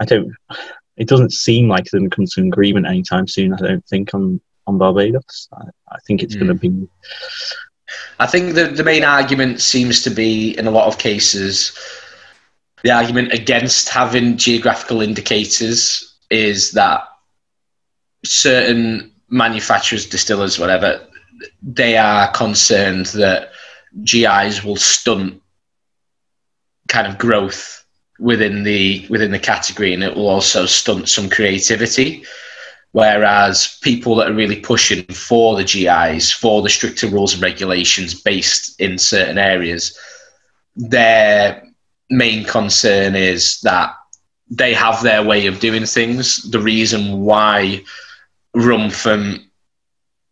I don't, it doesn't seem like there's going to come to an agreement anytime soon. I don't think on on Barbados. I, I think it's mm. going to be. I think the the main argument seems to be in a lot of cases the argument against having geographical indicators is that certain manufacturers, distillers, whatever, they are concerned that GIs will stunt kind of growth within the within the category, and it will also stunt some creativity. Whereas people that are really pushing for the GIs, for the stricter rules and regulations based in certain areas, their main concern is that they have their way of doing things. The reason why rum from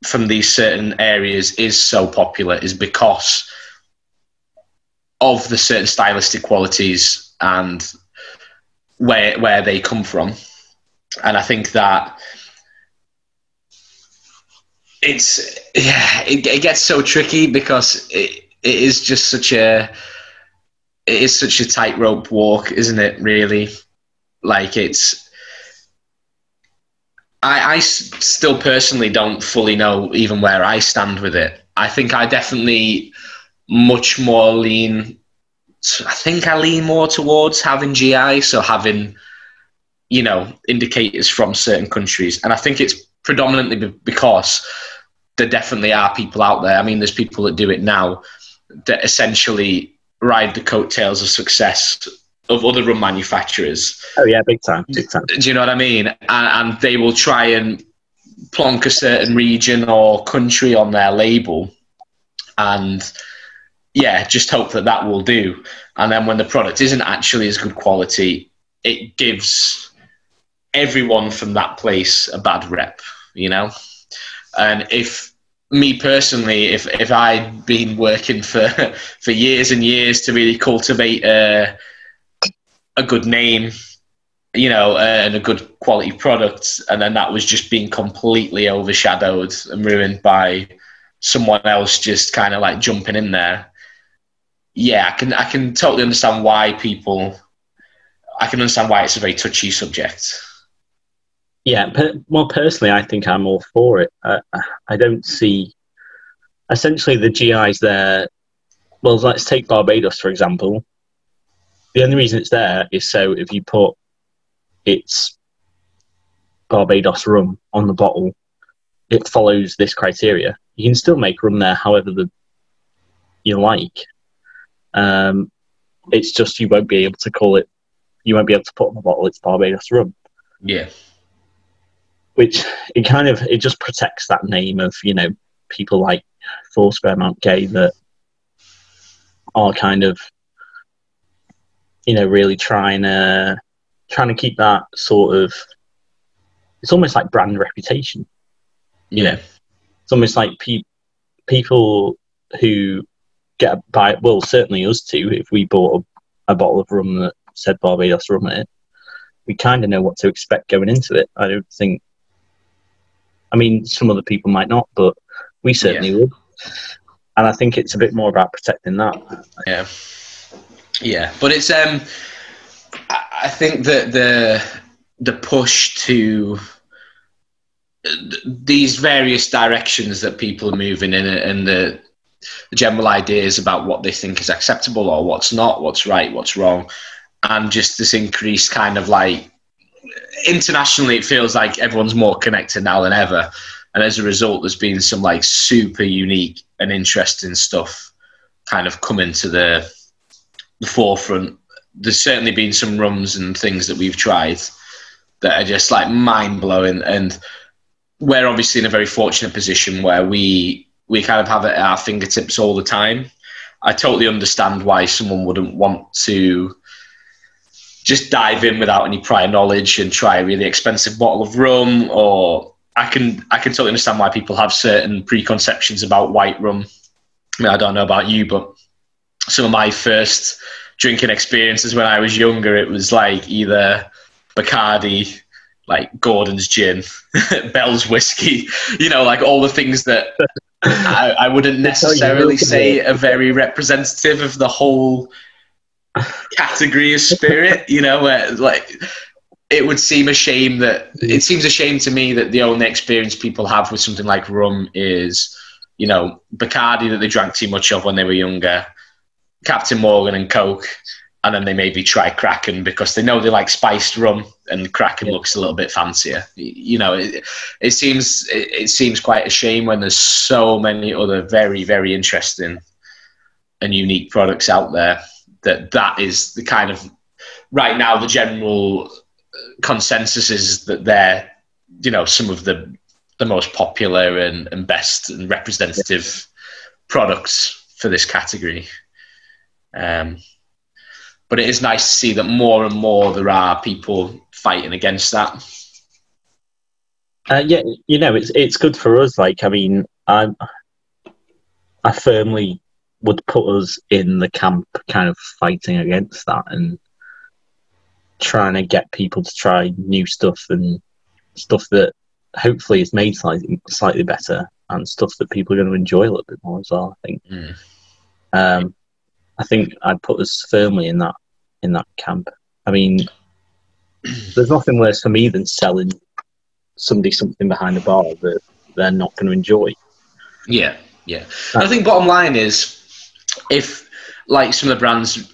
from these certain areas is so popular is because of the certain stylistic qualities and where where they come from. And I think that it's yeah, it, it gets so tricky because it, it is just such a it is such a tightrope walk, isn't it? Really, like it's. I, I still personally don't fully know even where I stand with it. I think I definitely much more lean. I think I lean more towards having GI, so having, you know, indicators from certain countries, and I think it's predominantly because there definitely are people out there. I mean, there's people that do it now that essentially ride the coattails of success of other rum manufacturers. Oh yeah, big time, big time. Do you know what I mean? And, and they will try and plonk a certain region or country on their label, and yeah, just hope that that will do. And then when the product isn't actually as good quality, it gives everyone from that place a bad rep, you know. And if me personally, if if I'd been working for for years and years to really cultivate a a good name, you know, uh, and a good quality product, and then that was just being completely overshadowed and ruined by someone else just kind of like jumping in there. Yeah, I can I can totally understand why people. I can understand why it's a very touchy subject. Yeah, per, well, personally, I think I'm all for it. I don't see. Essentially, the GIs there. Well, let's take Barbados for example. The only reason it's there is so if you put its Barbados rum on the bottle, it follows this criteria. You can still make rum there, however the you like. Um, it's just you won't be able to call it. You won't be able to put on the bottle. It's Barbados rum. Yeah which it kind of it just protects that name of you know people like Foursquare Mount Gay that are kind of you know really trying to trying to keep that sort of it's almost like brand reputation you yeah. know it's almost like pe- people who get by well certainly us too if we bought a, a bottle of rum that said barbados rum in it we kind of know what to expect going into it i don't think I mean, some other people might not, but we certainly yeah. would. And I think it's a bit more about protecting that. Yeah, yeah, but it's um, I think that the the push to these various directions that people are moving in and the general ideas about what they think is acceptable or what's not, what's right, what's wrong, and just this increased kind of like internationally, it feels like everyone's more connected now than ever. And as a result, there's been some like super unique and interesting stuff kind of coming to the, the forefront. There's certainly been some rums and things that we've tried that are just like mind blowing. And we're obviously in a very fortunate position where we we kind of have it at our fingertips all the time. I totally understand why someone wouldn't want to just dive in without any prior knowledge and try a really expensive bottle of rum, or I can I can totally understand why people have certain preconceptions about white rum. I mean, I don't know about you, but some of my first drinking experiences when I was younger, it was like either Bacardi, like Gordon's gin, Bell's whiskey, you know, like all the things that I, I wouldn't necessarily say a very representative of the whole category of spirit, you know, where like it would seem a shame that it seems a shame to me that the only experience people have with something like rum is, you know, Bacardi that they drank too much of when they were younger, Captain Morgan and Coke, and then they maybe try Kraken because they know they like spiced rum and Kraken yeah. looks a little bit fancier. You know, it, it seems it, it, seems quite a shame when there's so many other very very interesting and unique products out there that that is the kind of right now the general consensus is that they're you know some of the the most popular and, and best and representative products for this category. Um, but it is nice to see that more and more there are people fighting against that. Uh, yeah, you know, it's it's good for us. Like, I mean, I I firmly would put us in the camp, kind of fighting against that and trying to get people to try new stuff and stuff that hopefully is made slightly slightly better and stuff that people are going to enjoy a little bit more as well. I think. Mm. Um, I think I'd put us firmly in that in that camp. I mean, there's nothing worse for me than selling somebody something behind the bar that they're not going to enjoy. Yeah, yeah. Uh, I think bottom line is, if like some of the brands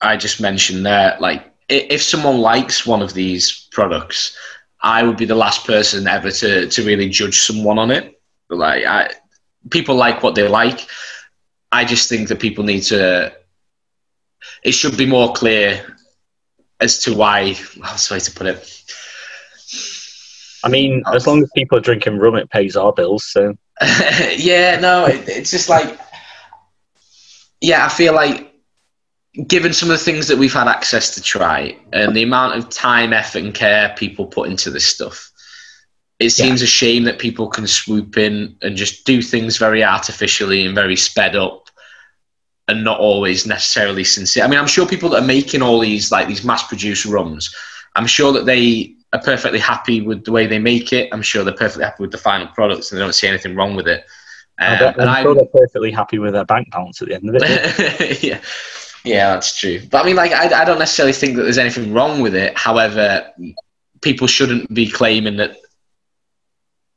I just mentioned there, like if someone likes one of these products, I would be the last person ever to to really judge someone on it. Like, I, people like what they like. I just think that people need to. It should be more clear as to why. How's the way to put it? I mean, as long as people are drinking rum, it pays our bills. So. yeah, no, it, it's just like. Yeah, I feel like given some of the things that we've had access to try and the amount of time, effort, and care people put into this stuff, it seems yeah. a shame that people can swoop in and just do things very artificially and very sped up and not always necessarily sincere. I mean, I'm sure people that are making all these like these mass produced rums, I'm sure that they are perfectly happy with the way they make it. I'm sure they're perfectly happy with the final products and they don't see anything wrong with it. Um, I'm sure they're perfectly happy with their bank balance at the end of it. yeah. Yeah, that's true. But I mean, like, I, I don't necessarily think that there's anything wrong with it. However, people shouldn't be claiming that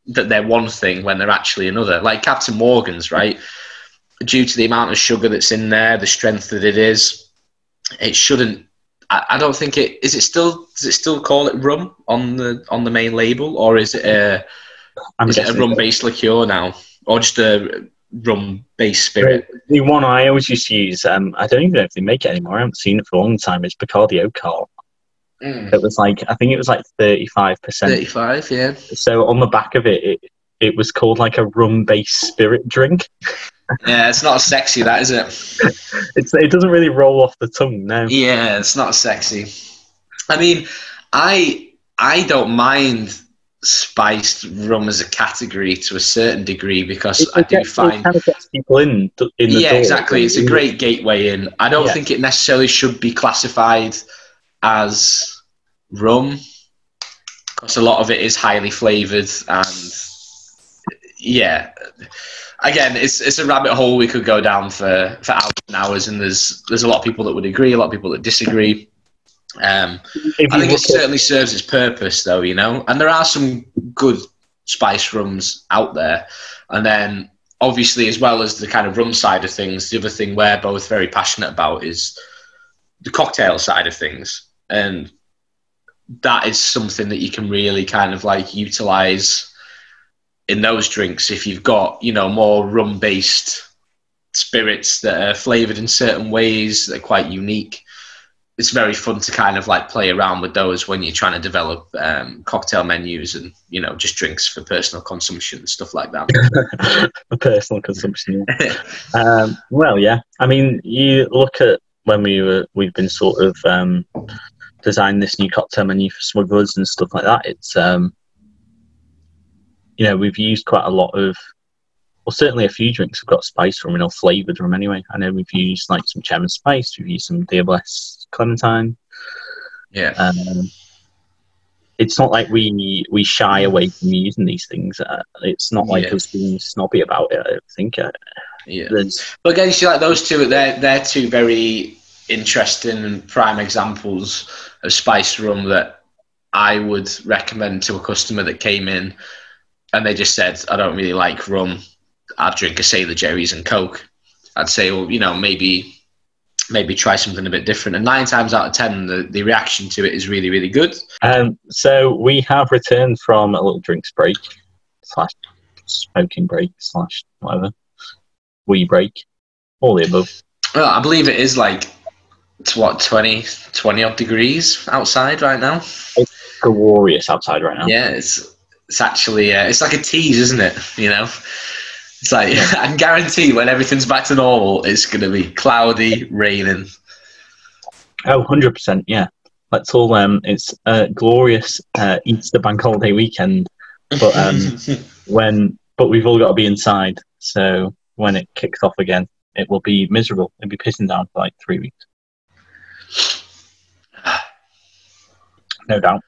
that they're one thing when they're actually another. Like Captain Morgan's, right? Due to the amount of sugar that's in there, the strength that it is, it shouldn't. I, I don't think it is. It still does it still call it rum on the on the main label, or is it a I'm is it a rum based liqueur now, or just a rum based spirit. The one I always used to use, um, I don't even know if they make it anymore. I haven't seen it for a long time. It's Bacardi Oak Mm. It was like I think it was like thirty five percent. Thirty five, yeah. So on the back of it, it, it was called like a rum based spirit drink. yeah, it's not sexy, that is it. it's it doesn't really roll off the tongue, no. Yeah, it's not sexy. I mean, I I don't mind spiced rum as a category to a certain degree because it, I do gets, find kind of gets people in. in yeah, door. exactly. It's a great gateway in. I don't yeah. think it necessarily should be classified as rum because a lot of it is highly flavored and yeah. Again, it's it's a rabbit hole we could go down for, for hours and hours, and there's there's a lot of people that would agree, a lot of people that disagree. Um, I think it certainly serves its purpose, though, you know. And there are some good spice rums out there. And then, obviously, as well as the kind of rum side of things, the other thing we're both very passionate about is the cocktail side of things. And that is something that you can really kind of like utilize in those drinks if you've got, you know, more rum based spirits that are flavored in certain ways that are quite unique it's very fun to kind of like play around with those when you're trying to develop um, cocktail menus and you know just drinks for personal consumption and stuff like that. for personal consumption. um, well, yeah. I mean, you look at when we were we've been sort of um, designed this new cocktail menu for smugglers and stuff like that. It's um, you know, we've used quite a lot of, well, certainly a few drinks have got spice rum, you know, flavored rum anyway. I know we've used like some Chairman Spice, we've used some Diablesse Clementine. Yeah. Um, it's not like we we shy away from using these things. Uh, it's not like Yeah. us being snobby about it. I don't think uh, yeah. But again, you see, like those two, they're they're two very interesting and prime examples of spiced rum that I would recommend to a customer that came in and they just said, "I don't really like rum. I'd drink a Sailor Jerry's and Coke." I'd say, well, you know, maybe maybe try something a bit different. And nine times out of ten, the, the reaction to it is really, really good. Um, so we have returned from a little drinks break slash smoking break slash whatever wee break, all the above. Well, I believe it is like it's what 20, 20 odd degrees outside right now. It's glorious outside right now. Yeah, it's it's actually uh, it's like a tease, isn't it? You know, it's like I can guarantee when everything's back to normal, it's going to be cloudy, raining. Oh, 100 percent. Yeah, let's all. Um, it's a glorious uh, Easter bank holiday weekend. But um, when but we've all got to be inside. So when it kicks off again, it will be miserable. It'll be pissing down for like three weeks. No doubt.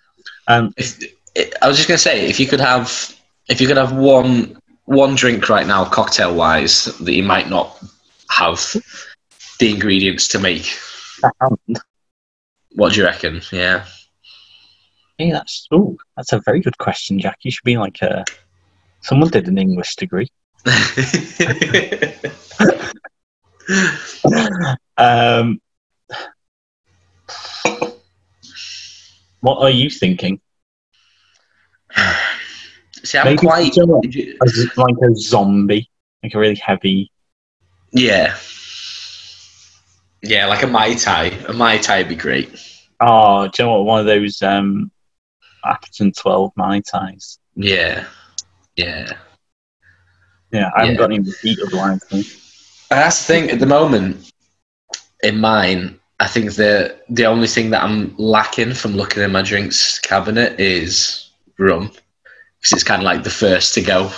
Um, If, I was just going to say, if you could have if you could have one one drink right now, cocktail wise, that you might not have the ingredients to make, what do you reckon? Yeah. Hey, that's oh, that's a very good question, Jack. You should be like a. Someone did an English degree. Um, what are you thinking? See, I'm Maybe quite. you know what? As like a zombie, like a really heavy. Yeah. Yeah, like a Mai Tai. A Mai Tai would be great. Oh, do you know what? One of those um, Appleton twelve mai tais. Yeah. Yeah. Yeah, I haven't Yeah. got any otherwise. though. And that's the thing at the moment in mine. I think the the only thing that I'm lacking from looking in my drinks cabinet is rum, because it's kind of like the first to go.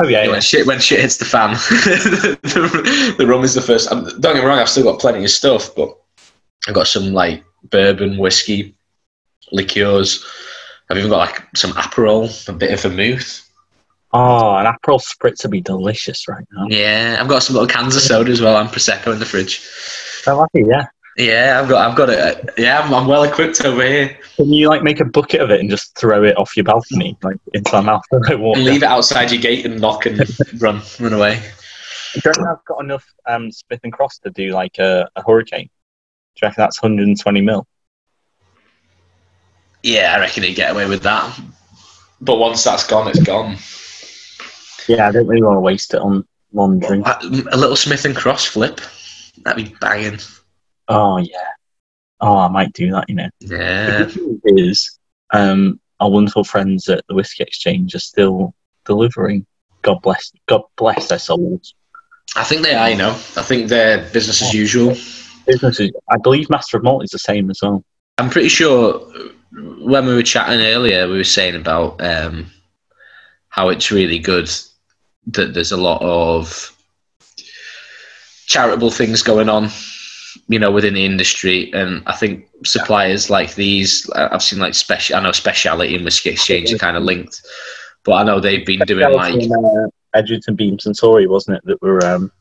Oh yeah, yeah. When shit when shit hits the fan, the, the rum is the first. Um, don't get me wrong, I've still got plenty of stuff, but I've got some like bourbon, whiskey, liqueurs. I've even got like some Aperol, a bit of vermouth. Oh, an Aperol spritz would be delicious right now. Yeah, I've got some little cans of soda as well and prosecco in the fridge. So lucky, yeah. Yeah, I've got, I've got it. Yeah, I'm, I'm well equipped over here. Can you like make a bucket of it and just throw it off your balcony, like into my mouth and I walk? And leave it outside your gate and knock and run, run away. Do you reckon I've got enough um, Smith and Cross to do like a, a hurricane? Do you reckon that's 120 mil? Yeah, I reckon he'd get away with that. But once that's gone, it's gone. Yeah, I don't really want to waste it on one drink. A little Smith and Cross flip, that'd be banging. Oh yeah. Oh, I might do that. You know. Yeah, The is, um, our wonderful friends at the Whiskey Exchange are still delivering. God bless. God bless their souls. I think they are. You know, I think they're business as usual. Businesses. I believe Master of Malt is the same as well. I'm pretty sure when we were chatting earlier, we were saying about um, how it's really good that there's a lot of charitable things going on, you know, within the industry. And I think suppliers like these, I- I've seen like special, I know speciality and whiskey exchange are kind of linked, but I know they've been doing like, uh, Edrington Beams and Tory, wasn't it? That were um,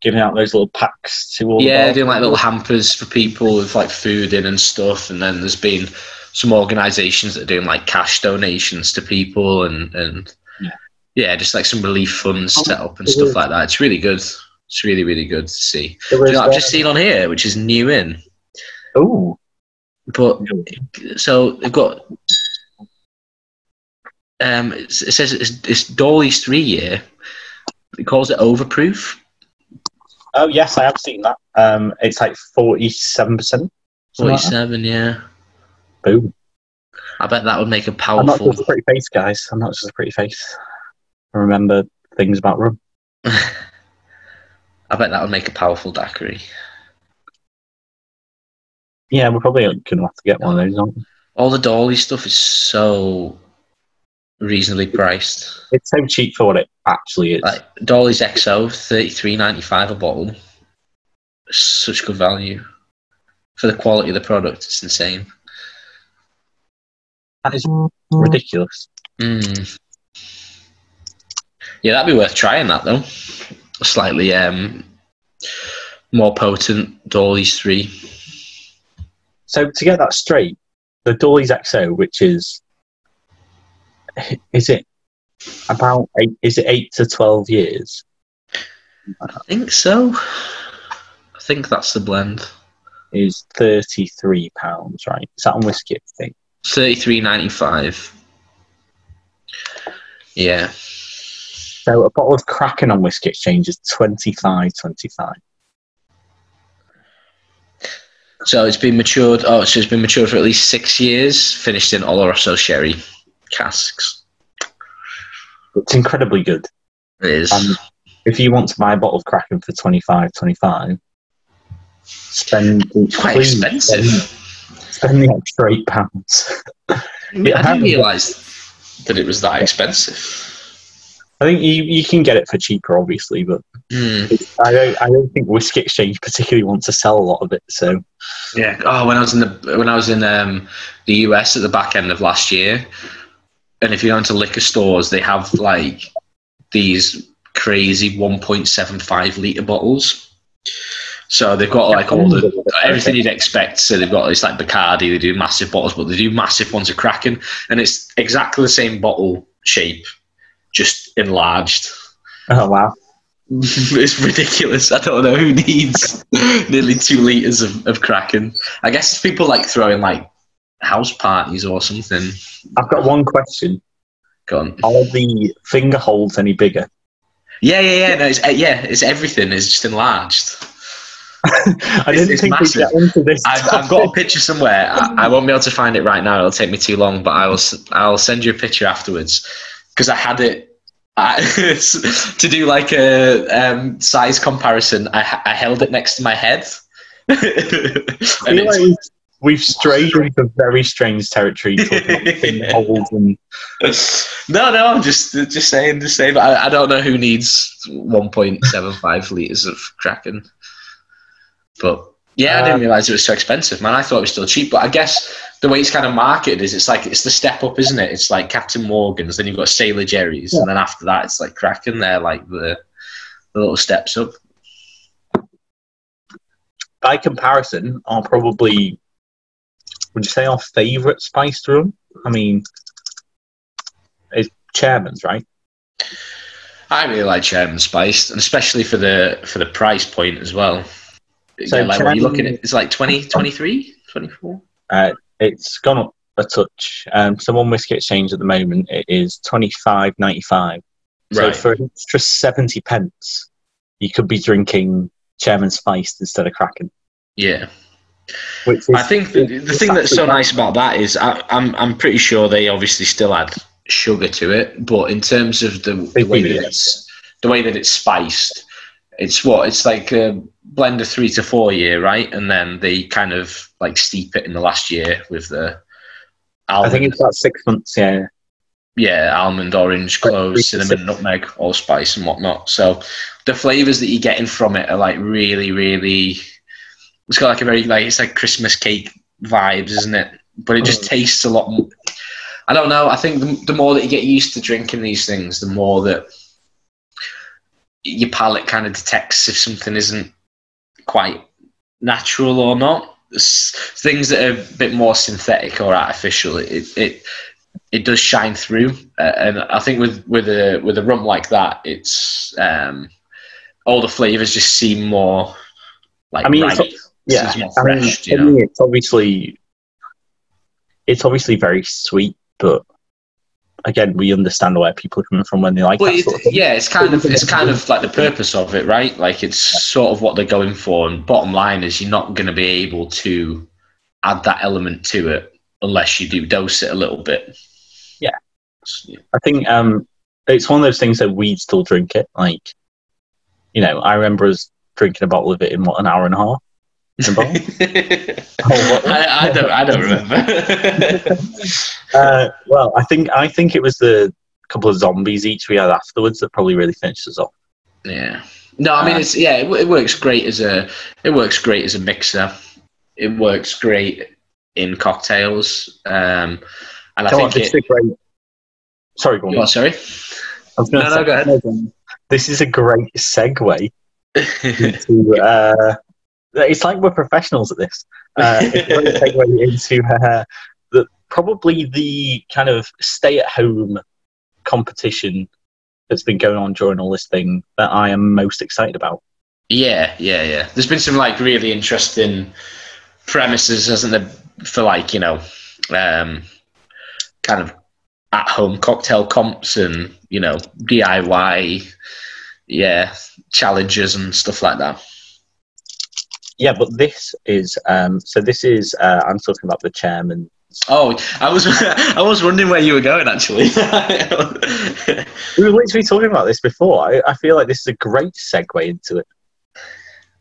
giving out those little packs to all. yeah, doing like little hampers for people with like food in and stuff. And then there's been some organisations that are doing like cash donations to people and and Yeah. yeah, just like some relief funds set up and stuff like that. It's really good. It's really really good to see. You know I've just uh, seen on here, which is new in, Oh. but so they've got. Um, it says it's, it's Doorly's three year. It calls it overproof. Oh yes, I have seen that. Um, it's like forty-seven percent. Forty-seven, yeah. Boom. I bet that would make a I'm not powerful. just a pretty face, guys. I'm not just a pretty face. I remember things about rum. I bet that would make a powerful daiquiri. Yeah, we're probably going to have to get one of those, aren't we? All the Doorly stuff is so reasonably priced. It's so cheap for what it actually is. Like Doorly's XO, thirty three ninety five a bottle. Such good value for the quality of the product. It's insane. that is ridiculous. Mm. Yeah, that'd be worth trying. That though, slightly um, more potent Doorly's three. So to get that straight, the Doorly's XO, which is is it about eight? Is it eight to twelve years? I think so. I think that's the blend. Is thirty three pounds, right? Is that on whiskey? I think. Thirty three ninety five. Yeah. So a bottle of Kraken on Whiskey Exchange is twenty five twenty five. So it's been matured. Oh, so it's been matured for at least six years. Finished in Oloroso sherry casks. It's incredibly good. It is. Um, if you want to buy a bottle of Kraken for 25 25 spend It's quite please expensive. Spend, spend the extra eight pounds. I didn't realise that it was that expensive. I think you, you can get it for cheaper, obviously, but it's, I don't I don't think Whiskey Exchange particularly wants to sell a lot of it. So Yeah. Oh, when I was in the when I was in um, the US at the back end of last year, and if you go into liquor stores, they have like these crazy 1.75 liter bottles. So they've got like all the everything you'd expect. So they've got it's like Bacardi. They do massive bottles, but they do massive ones of Kraken, and it's exactly the same bottle shape, just enlarged. oh wow, it's ridiculous. I don't know who needs nearly two liters of, of Kraken. I guess it's people like throwing like house parties or something. I've got one question: Gone. Are the finger holes any bigger? Yeah, yeah, yeah. No, it's, uh, yeah, it's everything is just enlarged. I didn't it's think we'd massive. get into this. I've, I've got a picture somewhere. I, I won't be able to find it right now. It'll take me too long, but I will. I'll send you a picture afterwards because I had it. I, to do like a um, size comparison, I held it next to my head. I and feel it's, like we've, strayed into very strange territory talking about finger holes and no, no, I'm just just saying, just saying. I, I don't know who needs 1.75 liters of Kraken. But yeah, I didn't Um, realize it was so expensive, man. I thought it was still cheap. But I guess the way it's kind of marketed is it's like it's the step up, isn't it? It's like Captain Morgan's, then you've got Sailor Jerry's, and then after that, it's like Kraken. They're like the the little steps up. by comparison, are probably would you say our favourite spiced rum? I mean, it's Chairman's right? I really like Chairman Spiced, and especially for the for the price point as well. So yeah, like what are you Chairman- looking at? It's like 20, 23, 24? It's gone up a touch. Um, so one Whiskey Exchange at the moment, it is twenty five ninety five. Right. So for an extra seventy pence, you could be drinking Chairman's Spiced instead of Kraken. Yeah. Which is, I think the, the thing that's so nice about that is I, I'm I'm pretty sure they obviously still add sugar to it, but in terms of the, the way that it's the way that it's spiced, it's what it's like a blend of three to four year, right? And then they kind of like steep it in the last year with the I almond, think it's about six months. Yeah, yeah, almond, orange, cloves, cinnamon, nutmeg, allspice, and whatnot. So the flavors that you're getting from it are like really, really. It's got like a very like it's like Christmas cake vibes, isn't it? But it just Mm. tastes a lot. More, I don't know. I think the, the more that you get used to drinking these things, the more that your palate kind of detects if something isn't quite natural or not. Things that are a bit more synthetic or artificial, it it, it does shine through. Uh, and I think with with a with a rum like that, it's um, all the flavors just seem more like I mean, right. it's- yeah. More I mean, you know. it's obviously it's obviously very sweet, but again, we understand where people are coming from when they like Well, that it, yeah, it's kind of it's kind of like the purpose of it, right? Like it's sort of what they're going for. And bottom line is, you're not going to be able to add that element to it unless you do dose it a little bit. Yeah. Yeah. I think um, it's one of those things that we'd still drink it. Like, you know, I remember us drinking a bottle of it in what an hour and a half. I, I don't. I don't remember. uh, well, I think I think it was the couple of zombies each we had afterwards that probably really finished us off. yeah. No, I mean it's yeah. It, it works great as a. It works great as a mixer. It works great in cocktails. Um, and I Come think is it. a great. Sorry, go on. Oh, sorry. I was gonna No, no, go ahead. This is a great segue to. Uh, it's like we're professionals at this. Uh, segue into uh, the probably the kind of stay-at-home competition that's been going on during all this thing that I am most excited about. Yeah, yeah, yeah. There's been some like really interesting premises, hasn't there, for like you know, um, kind of at home cocktail comps and you know DIY, yeah, challenges and stuff like that. Yeah, but this is um, so. This is uh, I'm talking about the chairman. Oh, I was I was wondering where you were going actually. We were literally talking about this before. I, I feel like this is a great segue into it.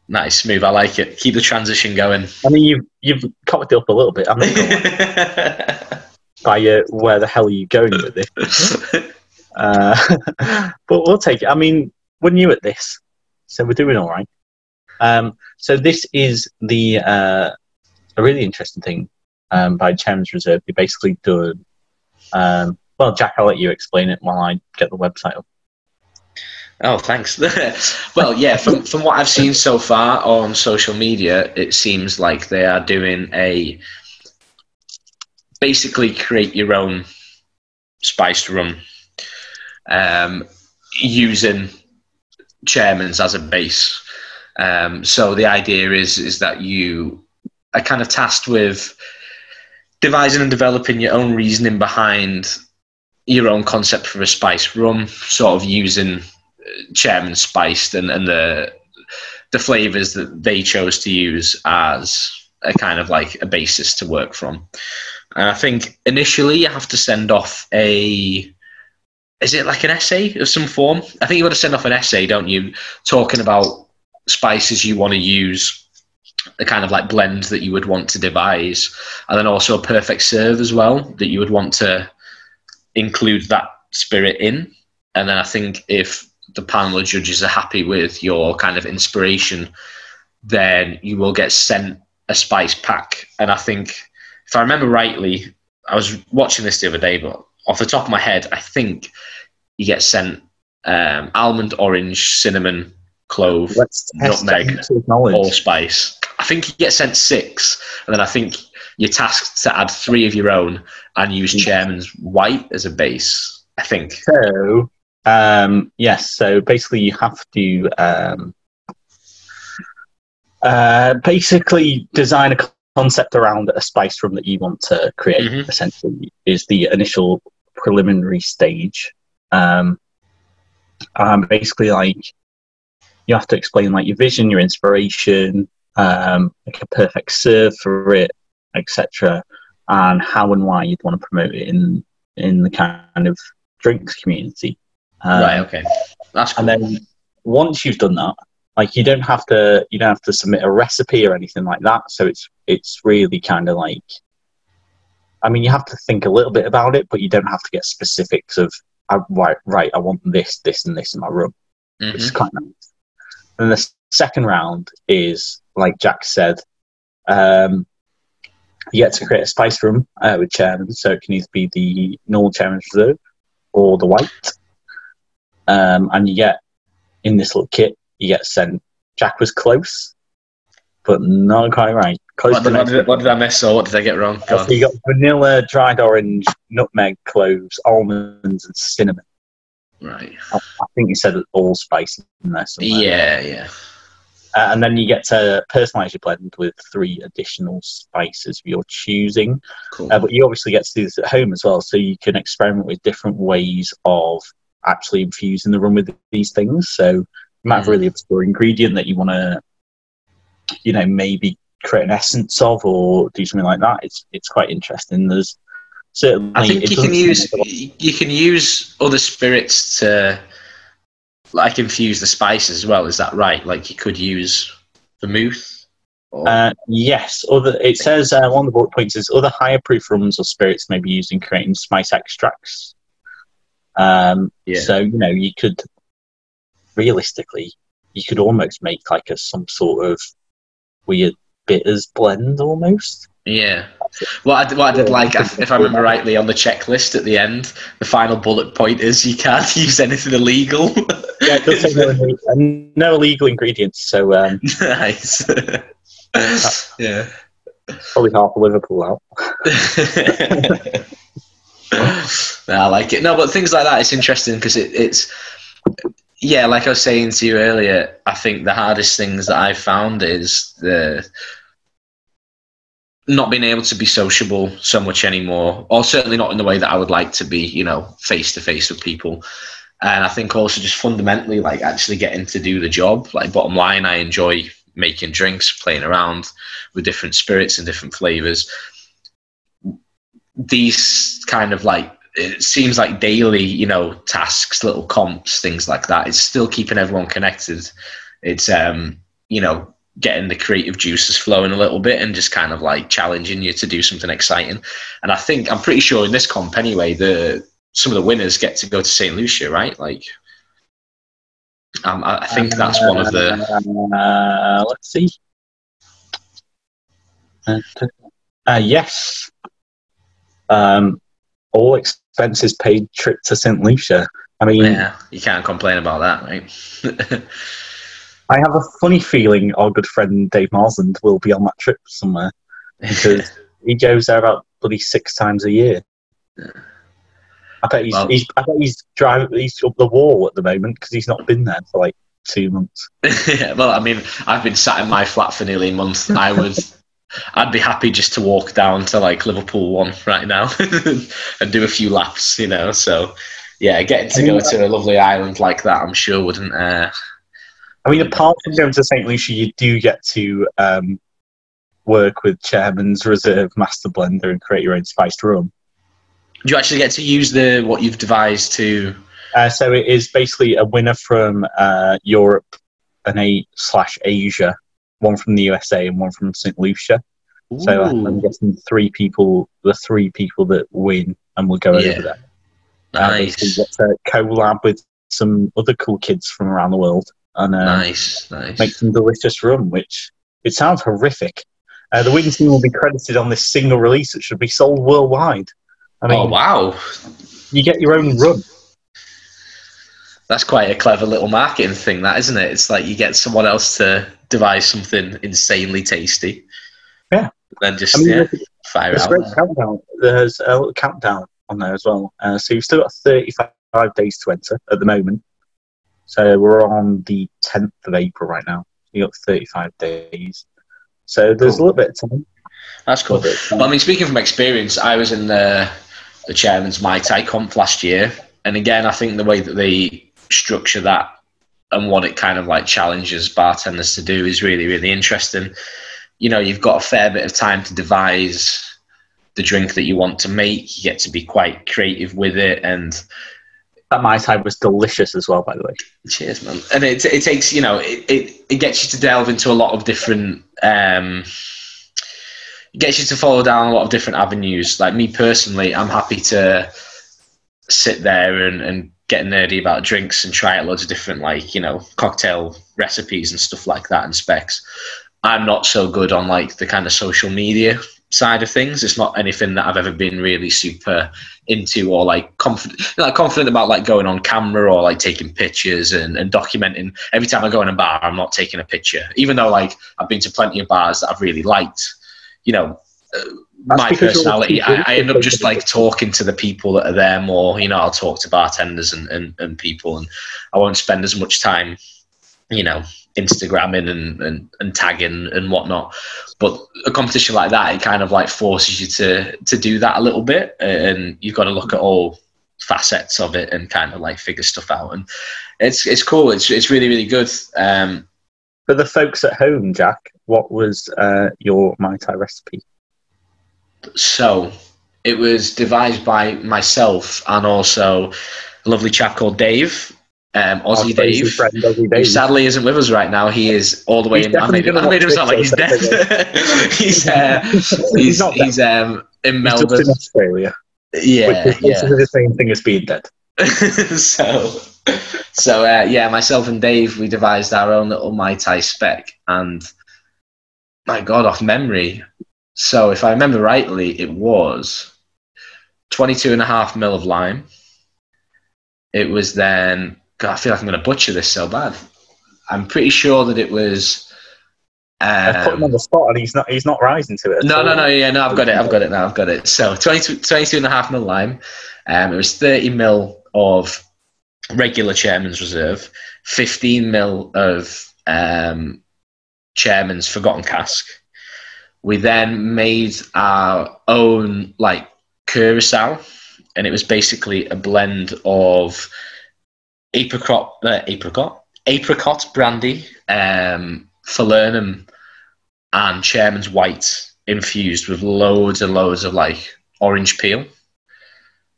nice, smooth. I like it. Keep the transition going. I mean, you've you've cocked it up a little bit. I'm not by uh, where the hell are you going with this? Uh, but we'll take it. I mean, we're new at this, so we're doing all right. Um, so this is the uh, a really interesting thing um, by Chairman's Reserve. They basically do. Um, well, Jack, I'll let you explain it while I get the website up. Oh, thanks. well, yeah, from from what I've seen so far on social media, it seems like they are doing a basically create your own spiced rum um, using chairmans as a base. Um, so the idea is is that you are kind of tasked with devising and developing your own reasoning behind your own concept for a spice rum, sort of using chairman spiced and, and the the flavors that they chose to use as a kind of like a basis to work from. And I think initially you have to send off a is it like an essay of some form? I think you got to send off an essay, don't you, talking about spices you want to use, the kind of like blend that you would want to devise, and then also a perfect serve as well that you would want to include that spirit in. And then I think if the panel of judges are happy with your kind of inspiration, then you will get sent a spice pack. And I think, if I remember rightly, I was watching this the other day, but off the top of my head, I think you get sent um, almond, orange, cinnamon, clove, Let's Nutmeg, allspice. I think you get sent six, and then I think you're tasked to add three of your own and use chairman's white as a base. I think. So, um, yes, so basically you have to um, uh, basically design a concept around a spice rum that you want to create, Mhm. essentially, is the initial preliminary stage. Um, and basically, like, you have to explain, like, your vision, your inspiration, um, like a perfect serve for it, etc., and how and why you'd want to promote it in in the kind of drinks community. Um, right. Okay. That's cool. and then once you've done that, like you don't have to you don't have to submit a recipe or anything like that. So it's it's really kind of like, I mean, you have to think a little bit about it, but you don't have to get specifics of I, right right. I want this, this, and this in my room, is Mhm. quite nice. And the second round is like Jack said. Um, you get to create a spice rum uh, with chairman, so it can either be the normal chairman's reserve or the white. Um, and you get in this little kit, you get sent. Jack was close, but not quite right. Close, What did, what, did, what did I miss or what did I get wrong? Go so you got vanilla, dried orange, nutmeg, cloves, almonds, and cinnamon. Right. I think you said all allspice in there somewhere. Yeah. Yeah. Uh, and then you get to personalize your blend with three additional spices of your choosing. Cool. Uh, but you obviously get to do this at home as well, so you can experiment with different ways of actually infusing the rum with these things. So you might have a Mm. really obscure ingredient that you want to, you know, maybe create an essence of or do something like that. It's it's quite interesting. There's certainly. I think you can use like a lot- you can use other spirits to like infuse the spices as well. Is that right? Like you could use vermouth Or- Uh, yes, other it says uh, one of the bullet points is other higher proof rums or spirits may be used in creating spice extracts. Um, Yeah. So you know you could realistically you could almost make like a some sort of weird bitters blend almost. Yeah. What I, what I did like, if I remember rightly, on the checklist at the end, the final bullet point is you can't use anything illegal. Yeah, it does say no, ille- no illegal ingredients, so um, nice. yeah. probably half of Liverpool out. No, I like it. No, but things like that, it's interesting because it, it's, yeah, like I was saying to you earlier, I think the hardest things that I've found is the not being able to be sociable so much anymore, or certainly not in the way that I would like to be, you know, face to face with people. And I think also just fundamentally, like actually getting to do the job. Like, bottom line, I enjoy making drinks, playing around with different spirits and different flavors. These kind of like it seems like daily, you know, tasks, little comps, things like that. It's still keeping everyone connected. It's um, you know, getting the creative juices flowing a little bit and just kind of like challenging you to do something exciting. And I think I'm pretty sure in this comp anyway, the some of the winners get to go to St. Lucia, right? Like, um, I think that's one of the. Uh, let's see. Uh, yes. Um, all expenses paid trip to St. Lucia. I mean, Yeah, you can't complain about that, right? I have a funny feeling our good friend Dave Marsland will be on that trip somewhere because he goes there about bloody six times a year. I bet he's, Well- he's I bet he's driving he's up the wall at the moment because he's not been there for like two months. well, I mean, I've been sat in my flat for nearly a month. I would, I'd be happy just to walk down to like Liverpool one right now and do a few laps, you know. So, yeah, getting to go to a lovely island like that, I'm sure wouldn't. Uh, I mean, apart from going to St. Lucia, you do get to um, work with Chairman's Reserve Master Blender and create your own spiced rum. do you actually get to use the what you've devised to? Uh, so it is basically a winner from uh, Europe and a slash Asia, one from the USA and one from St. Lucia. So uh, I'm guessing three people, the three people that win, and we'll go Yeah. over there. Uh, nice, get to collab with some other cool kids from around the world and uh, nice, nice. make some delicious rum, which it sounds horrific. Uh, the winning team will be credited on this single release that should be sold worldwide. I mean, oh wow, you get your own rum. that's quite a clever little marketing thing, that isn't it? It's like you get someone else to devise something insanely tasty. Yeah. Then just I mean, yeah, fire there's a out. great there. countdown. There's a little countdown on there as well. Uh, so you've still got 35 days to enter at the moment. So we're on the 10th of April right now. You've got 35 days. So there's Cool. a little bit of time. That's cool. A little bit of time. Well, I mean, speaking from experience, I was in the the chairman's Mai Tai comp last year, and again, I think the way that they structure that and what it kind of like challenges bartenders to do is really, really interesting. You know, you've got a fair bit of time to devise the drink that you want to make. You get to be quite creative with it, and That Mai Tai was delicious as well, by the way. Cheers, man. And it, it takes, you know, it, it, it gets you to delve into a lot of different, um, gets you to follow down a lot of different avenues. Like me personally, I'm happy to sit there and, and get nerdy about drinks and try out loads of different, like, you know, cocktail recipes and stuff like that and specs. I'm not so good on like the kind of social media side of things. It's not anything that I've ever been really super into or like confident like confident about like going on camera or like taking pictures and, and documenting. Every time I go in a bar I'm not taking a picture. Even though like I've been to plenty of bars that I've really liked you know uh, my personality I, I end up just like talking to the people that are there more. You know I'll talk to bartenders and, and, and people and I won't spend as much time you know Instagramming and, and, and tagging and whatnot. But a competition like that it kind of like forces you to to do that a little bit and you've got to look at all facets of it and kind of like figure stuff out. And it's it's cool. It's it's really really good. Um For the folks at home, Jack, what was uh, your Mai Tai recipe? so it was devised by myself and also a lovely chap called Dave um, Aussie Dave, friend, Aussie who sadly isn't with us right now. He is all the way He's in. I made, I made him sound like he's dead. he's uh, He's he's not dead. he's um in Melbourne. in Australia. Yeah, which is yeah. the same thing as being dead. so, so uh, yeah, myself and Dave, we devised our own little Mai Tai spec, and my God, off memory. So, if I remember rightly, it was 22 and a half mil of lime. It was then, God, I feel like I'm going to butcher this so bad. I'm pretty sure that it was. I've put him on Um, the spot, and he's not. He's not rising to it. no, all. no, no, yeah, no, I've got it, I've got it now, I've got it. So 22, 22 and a half mil lime. Um, it was 30 mil of regular chairman's reserve, 15 mil of um, chairman's forgotten cask. We then made our own like curacao, and it was basically a blend of apricot, uh, apricot, apricot brandy, um, falernum, and chairman's white infused with loads and loads of like orange peel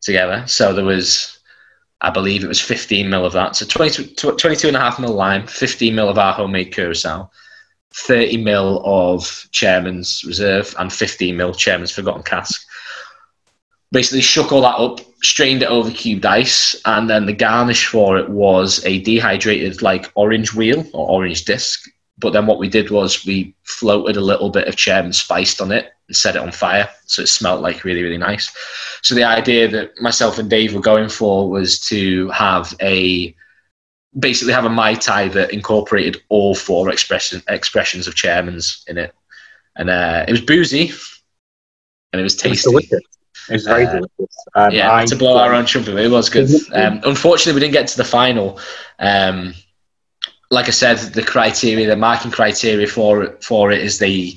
together. So there was, I believe it was 15 mil of that. So 22, tw- 22 and a half mil lime, 15 mil of our homemade curacao, 30 mil of chairman's reserve, and 15 mil chairman's forgotten cask. Basically, shook all that up, strained it over cubed ice, and then the garnish for it was a dehydrated like orange wheel or orange disc. But then what we did was we floated a little bit of chairman spiced on it and set it on fire, so it smelled like really really nice. So the idea that myself and Dave were going for was to have a basically have a mai tai that incorporated all four expression expressions of chairmans in it, and uh, it was boozy and it was It was tasty. It was very Uh, delicious. Um, yeah, I- to blow our own trumpet, it was good. Um, unfortunately, we didn't get to the final. Um, like I said, the criteria, the marking criteria for for it is the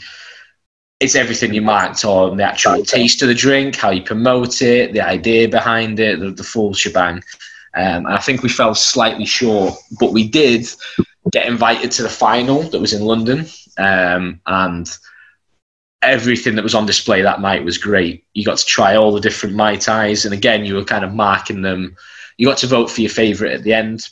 it's everything you marked on the actual taste of the drink, how you promote it, the idea behind it, the, the full shebang. Um, and I think we fell slightly short, but we did get invited to the final that was in London, um, and everything that was on display that night was great. You got to try all the different mai tais, and again, you were kind of marking them. You got to vote for your favorite at the end,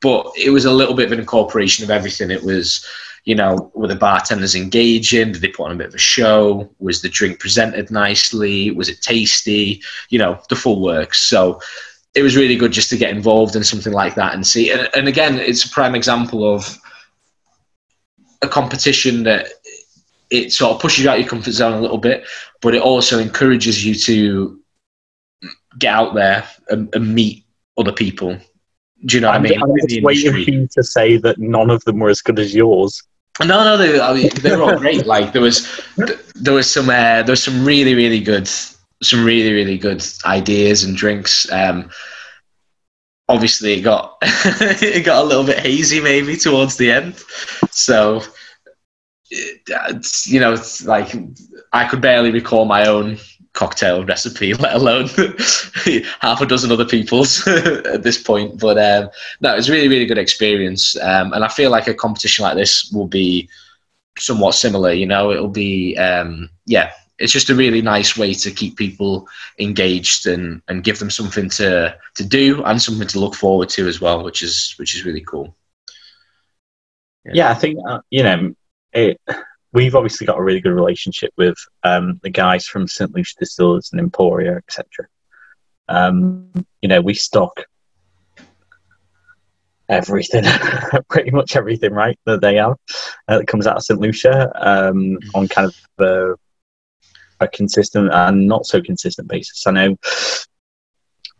but it was a little bit of an incorporation of everything. It was, you know, were the bartenders engaging? Did they put on a bit of a show? Was the drink presented nicely? Was it tasty? You know, the full works. So it was really good just to get involved in something like that and see. And, and again, it's a prime example of a competition that it sort of pushes you out of your comfort zone a little bit, but it also encourages you to get out there and, and meet other people. Do you know what I'm, I mean? I'm just waiting for you to say that none of them were as good as yours. No, no, they, I mean, they were all great. Like there was, there was some, uh, there was some really, really good, some really, really good ideas and drinks. Um, obviously, it got it got a little bit hazy maybe towards the end. So, it's, you know, it's like I could barely recall my own cocktail recipe, let alone half a dozen other people's at this point. But um, no, it was really, really good experience. Um, and I feel like a competition like this will be somewhat similar. You know, it'll be, um, yeah, it's just a really nice way to keep people engaged and, and give them something to, to do and something to look forward to as well, which is which is really cool. Yeah, I think uh, you know it. We've obviously got a really good relationship with um, the guys from St. Lucia Distillers and Emporia, etc. Um, you know, we stock everything, pretty much everything, right? That they have uh, that comes out of St. Lucia um, on kind of uh, a consistent and not so consistent basis. I know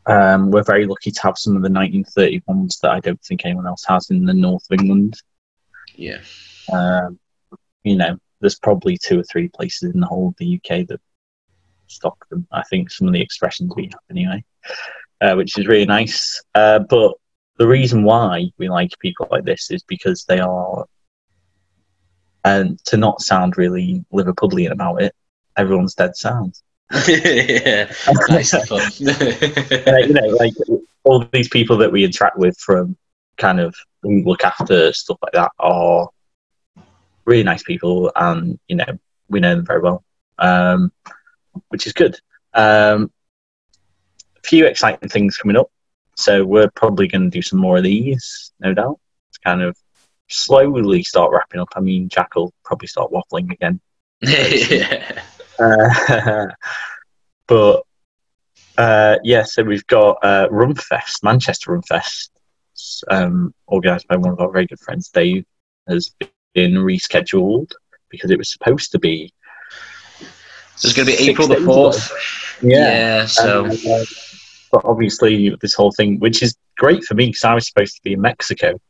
um, we're very lucky to have some of the 1931s that I don't think anyone else has in the north of England. Yeah. Um, you know, there's probably two or three places in the whole of the UK that stock them. I think some of the expressions we have anyway, uh, which is really nice. Uh, but the reason why we like people like this is because they are, and to not sound really Liverpudlian about it, everyone's dead sound. yeah. Nice. Uh, you know, like all these people that we interact with from kind of look after stuff like that are really nice people, and you know we know them very well, um, which is good. Um, a few exciting things coming up. so we're probably going to do some more of these, no doubt. It's kind of slowly start wrapping up. I mean, Jack will probably start waffling again. yeah. Uh, but uh, yeah, so we've got uh, Rumfest, Manchester Rumfest, um, organised by one of our very good friends, Dave, has been rescheduled because it was supposed to be. So it's going to be April the 4th. ago. Yeah, so. And, uh, but obviously, this whole thing, which is great for me because I was supposed to be in Mexico,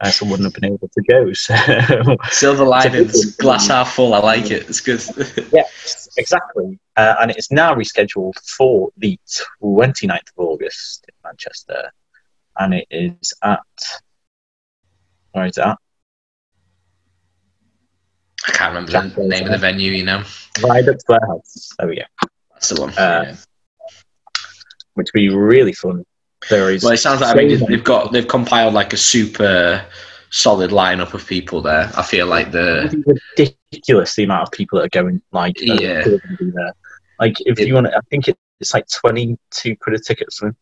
uh, so I wouldn't have been able to go. So Silver linings, good- glass half full. I like it. It's good. Yes, exactly. Uh, and it's now rescheduled for the 29th of August in Manchester. And it is at. Where is it at? I can't remember the name of the venue. You know, Viaduct Warehouse. There we go. that's the one. Uh, yeah. Which would be really fun. There is. Well, it sounds like I mean they've got they've compiled like a super solid lineup of people there. I feel like the ridiculous the amount of people that are going, like, Yeah. going to be there. Like, if It- you want I think it, it's like 22 quid a ticket or something.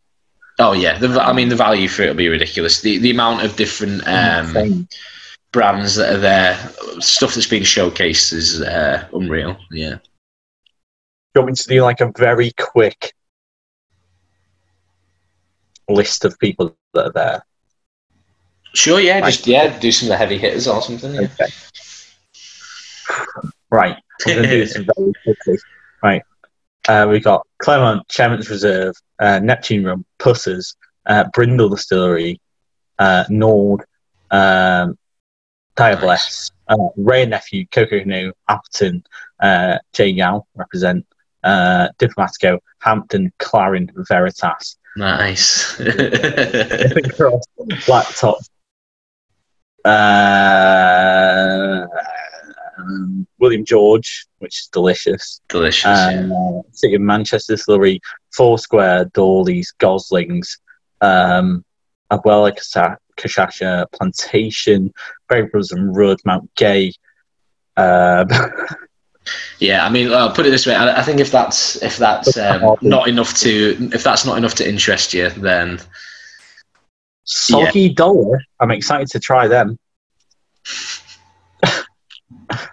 oh yeah, the, I mean the value for it will be ridiculous. The the amount of different um. Brands that are there, stuff that's being showcased is uh, unreal. Yeah. Do you want me to do like a very quick list of people that are there? Sure, yeah, Right. just yeah, do some of the heavy hitters or something. Yeah. Okay. Right. I'm going to do this very quickly. Right. Uh, we've got Claremont, Chairman's Reserve, uh, Neptune Rum, Pussers, uh, Brindle Distillery, uh, Nord, um, Diablesse, uh, Wray and Nephew, Koko Kanu, Appleton, uh, J Yao, represent, uh, Diplomatico, Hampden, Clairin, Veritas, Nice. Cross, Black Tot, uh, um, William George, which is delicious. Delicious. yeah. Um, uh, City of Manchester Distillery, Foursquare, Doorly's, Goslings, um, Abuela Cachaça, Plantation, Brothers and Rudd, Mount Gay. Uh, Yeah, I mean, I'll put it this way: I, I think if that's if that's um, not enough to if that's not enough to interest you, then Soggy Dollar. I'm excited to try them.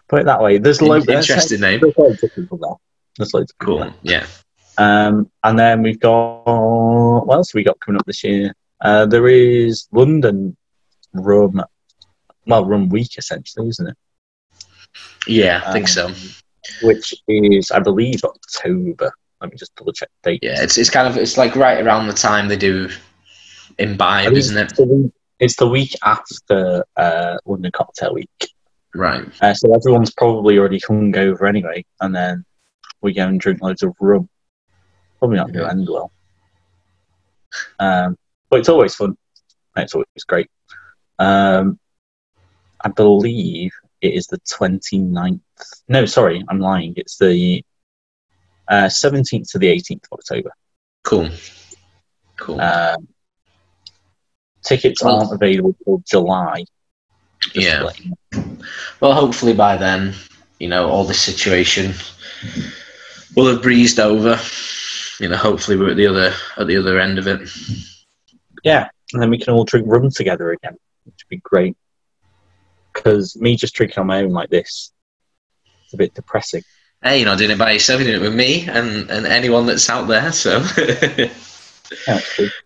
Put it that way. There's loads. interesting name. There's loads of people there. There's loads of Cool. Yeah. Um, and then we've got what else have we got coming up this year? Uh, there is London Rum, well, Rum Week essentially, isn't it? Yeah, I think so. Um, Which is, I believe, October. Let me just double check the date. Yeah, it's it's kind of it's like right around the time they do imbibe, isn't it's it? the week- It's the week after uh, London Cocktail Week. Right. Uh, so everyone's probably already hungover anyway, and then we go and drink loads of rum. Probably not going to end well. Um, it's always fun. It's always great. Um, I believe it is the 29th. No, sorry, I'm lying. It's the uh, 17th to the 18th of October. Cool. Cool. Um, tickets Well- aren't available till July. Yeah. Well, hopefully by then, you know, all this situation will have breezed over. You know, hopefully we're at the other at the other end of it. Yeah, and then we can all drink rum together again, which would be great. Because me just drinking on my own like this, it's a bit depressing. Hey, you're not doing it by yourself, you're doing it with me and, and anyone that's out there. So, Yeah,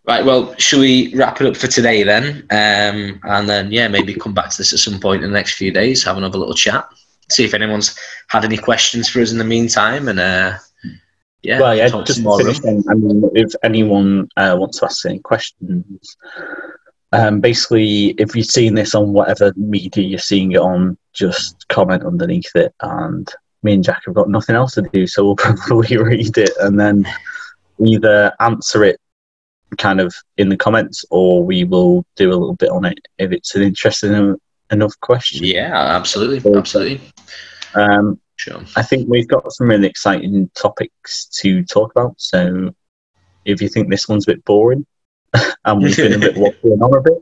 right, well, should we wrap it up for today then? Um, and then, yeah, maybe come back to this at some point in the next few days, have another little chat, see if anyone's had any questions for us in the meantime. And, uh, yeah, well, yeah, just more finish then. I mean, if anyone uh, wants to ask any questions, um, basically, if you've seen this on whatever media you're seeing it on, just comment underneath it. And me and Jack have got nothing else to do, so we'll probably read it and then either answer it kind of in the comments or we will do a little bit on it if it's an interesting enough question. Yeah, absolutely. Absolutely. Um, Sure. I think we've got some really exciting topics to talk about. So if you think this one's a bit boring and we've been a bit waffling on a bit,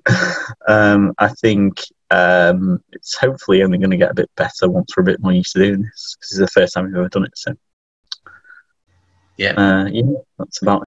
um, I think um, it's hopefully only going to get a bit better once we're a bit more used to doing this. This is the first time we've ever done it. So Yeah. uh, yeah, that's about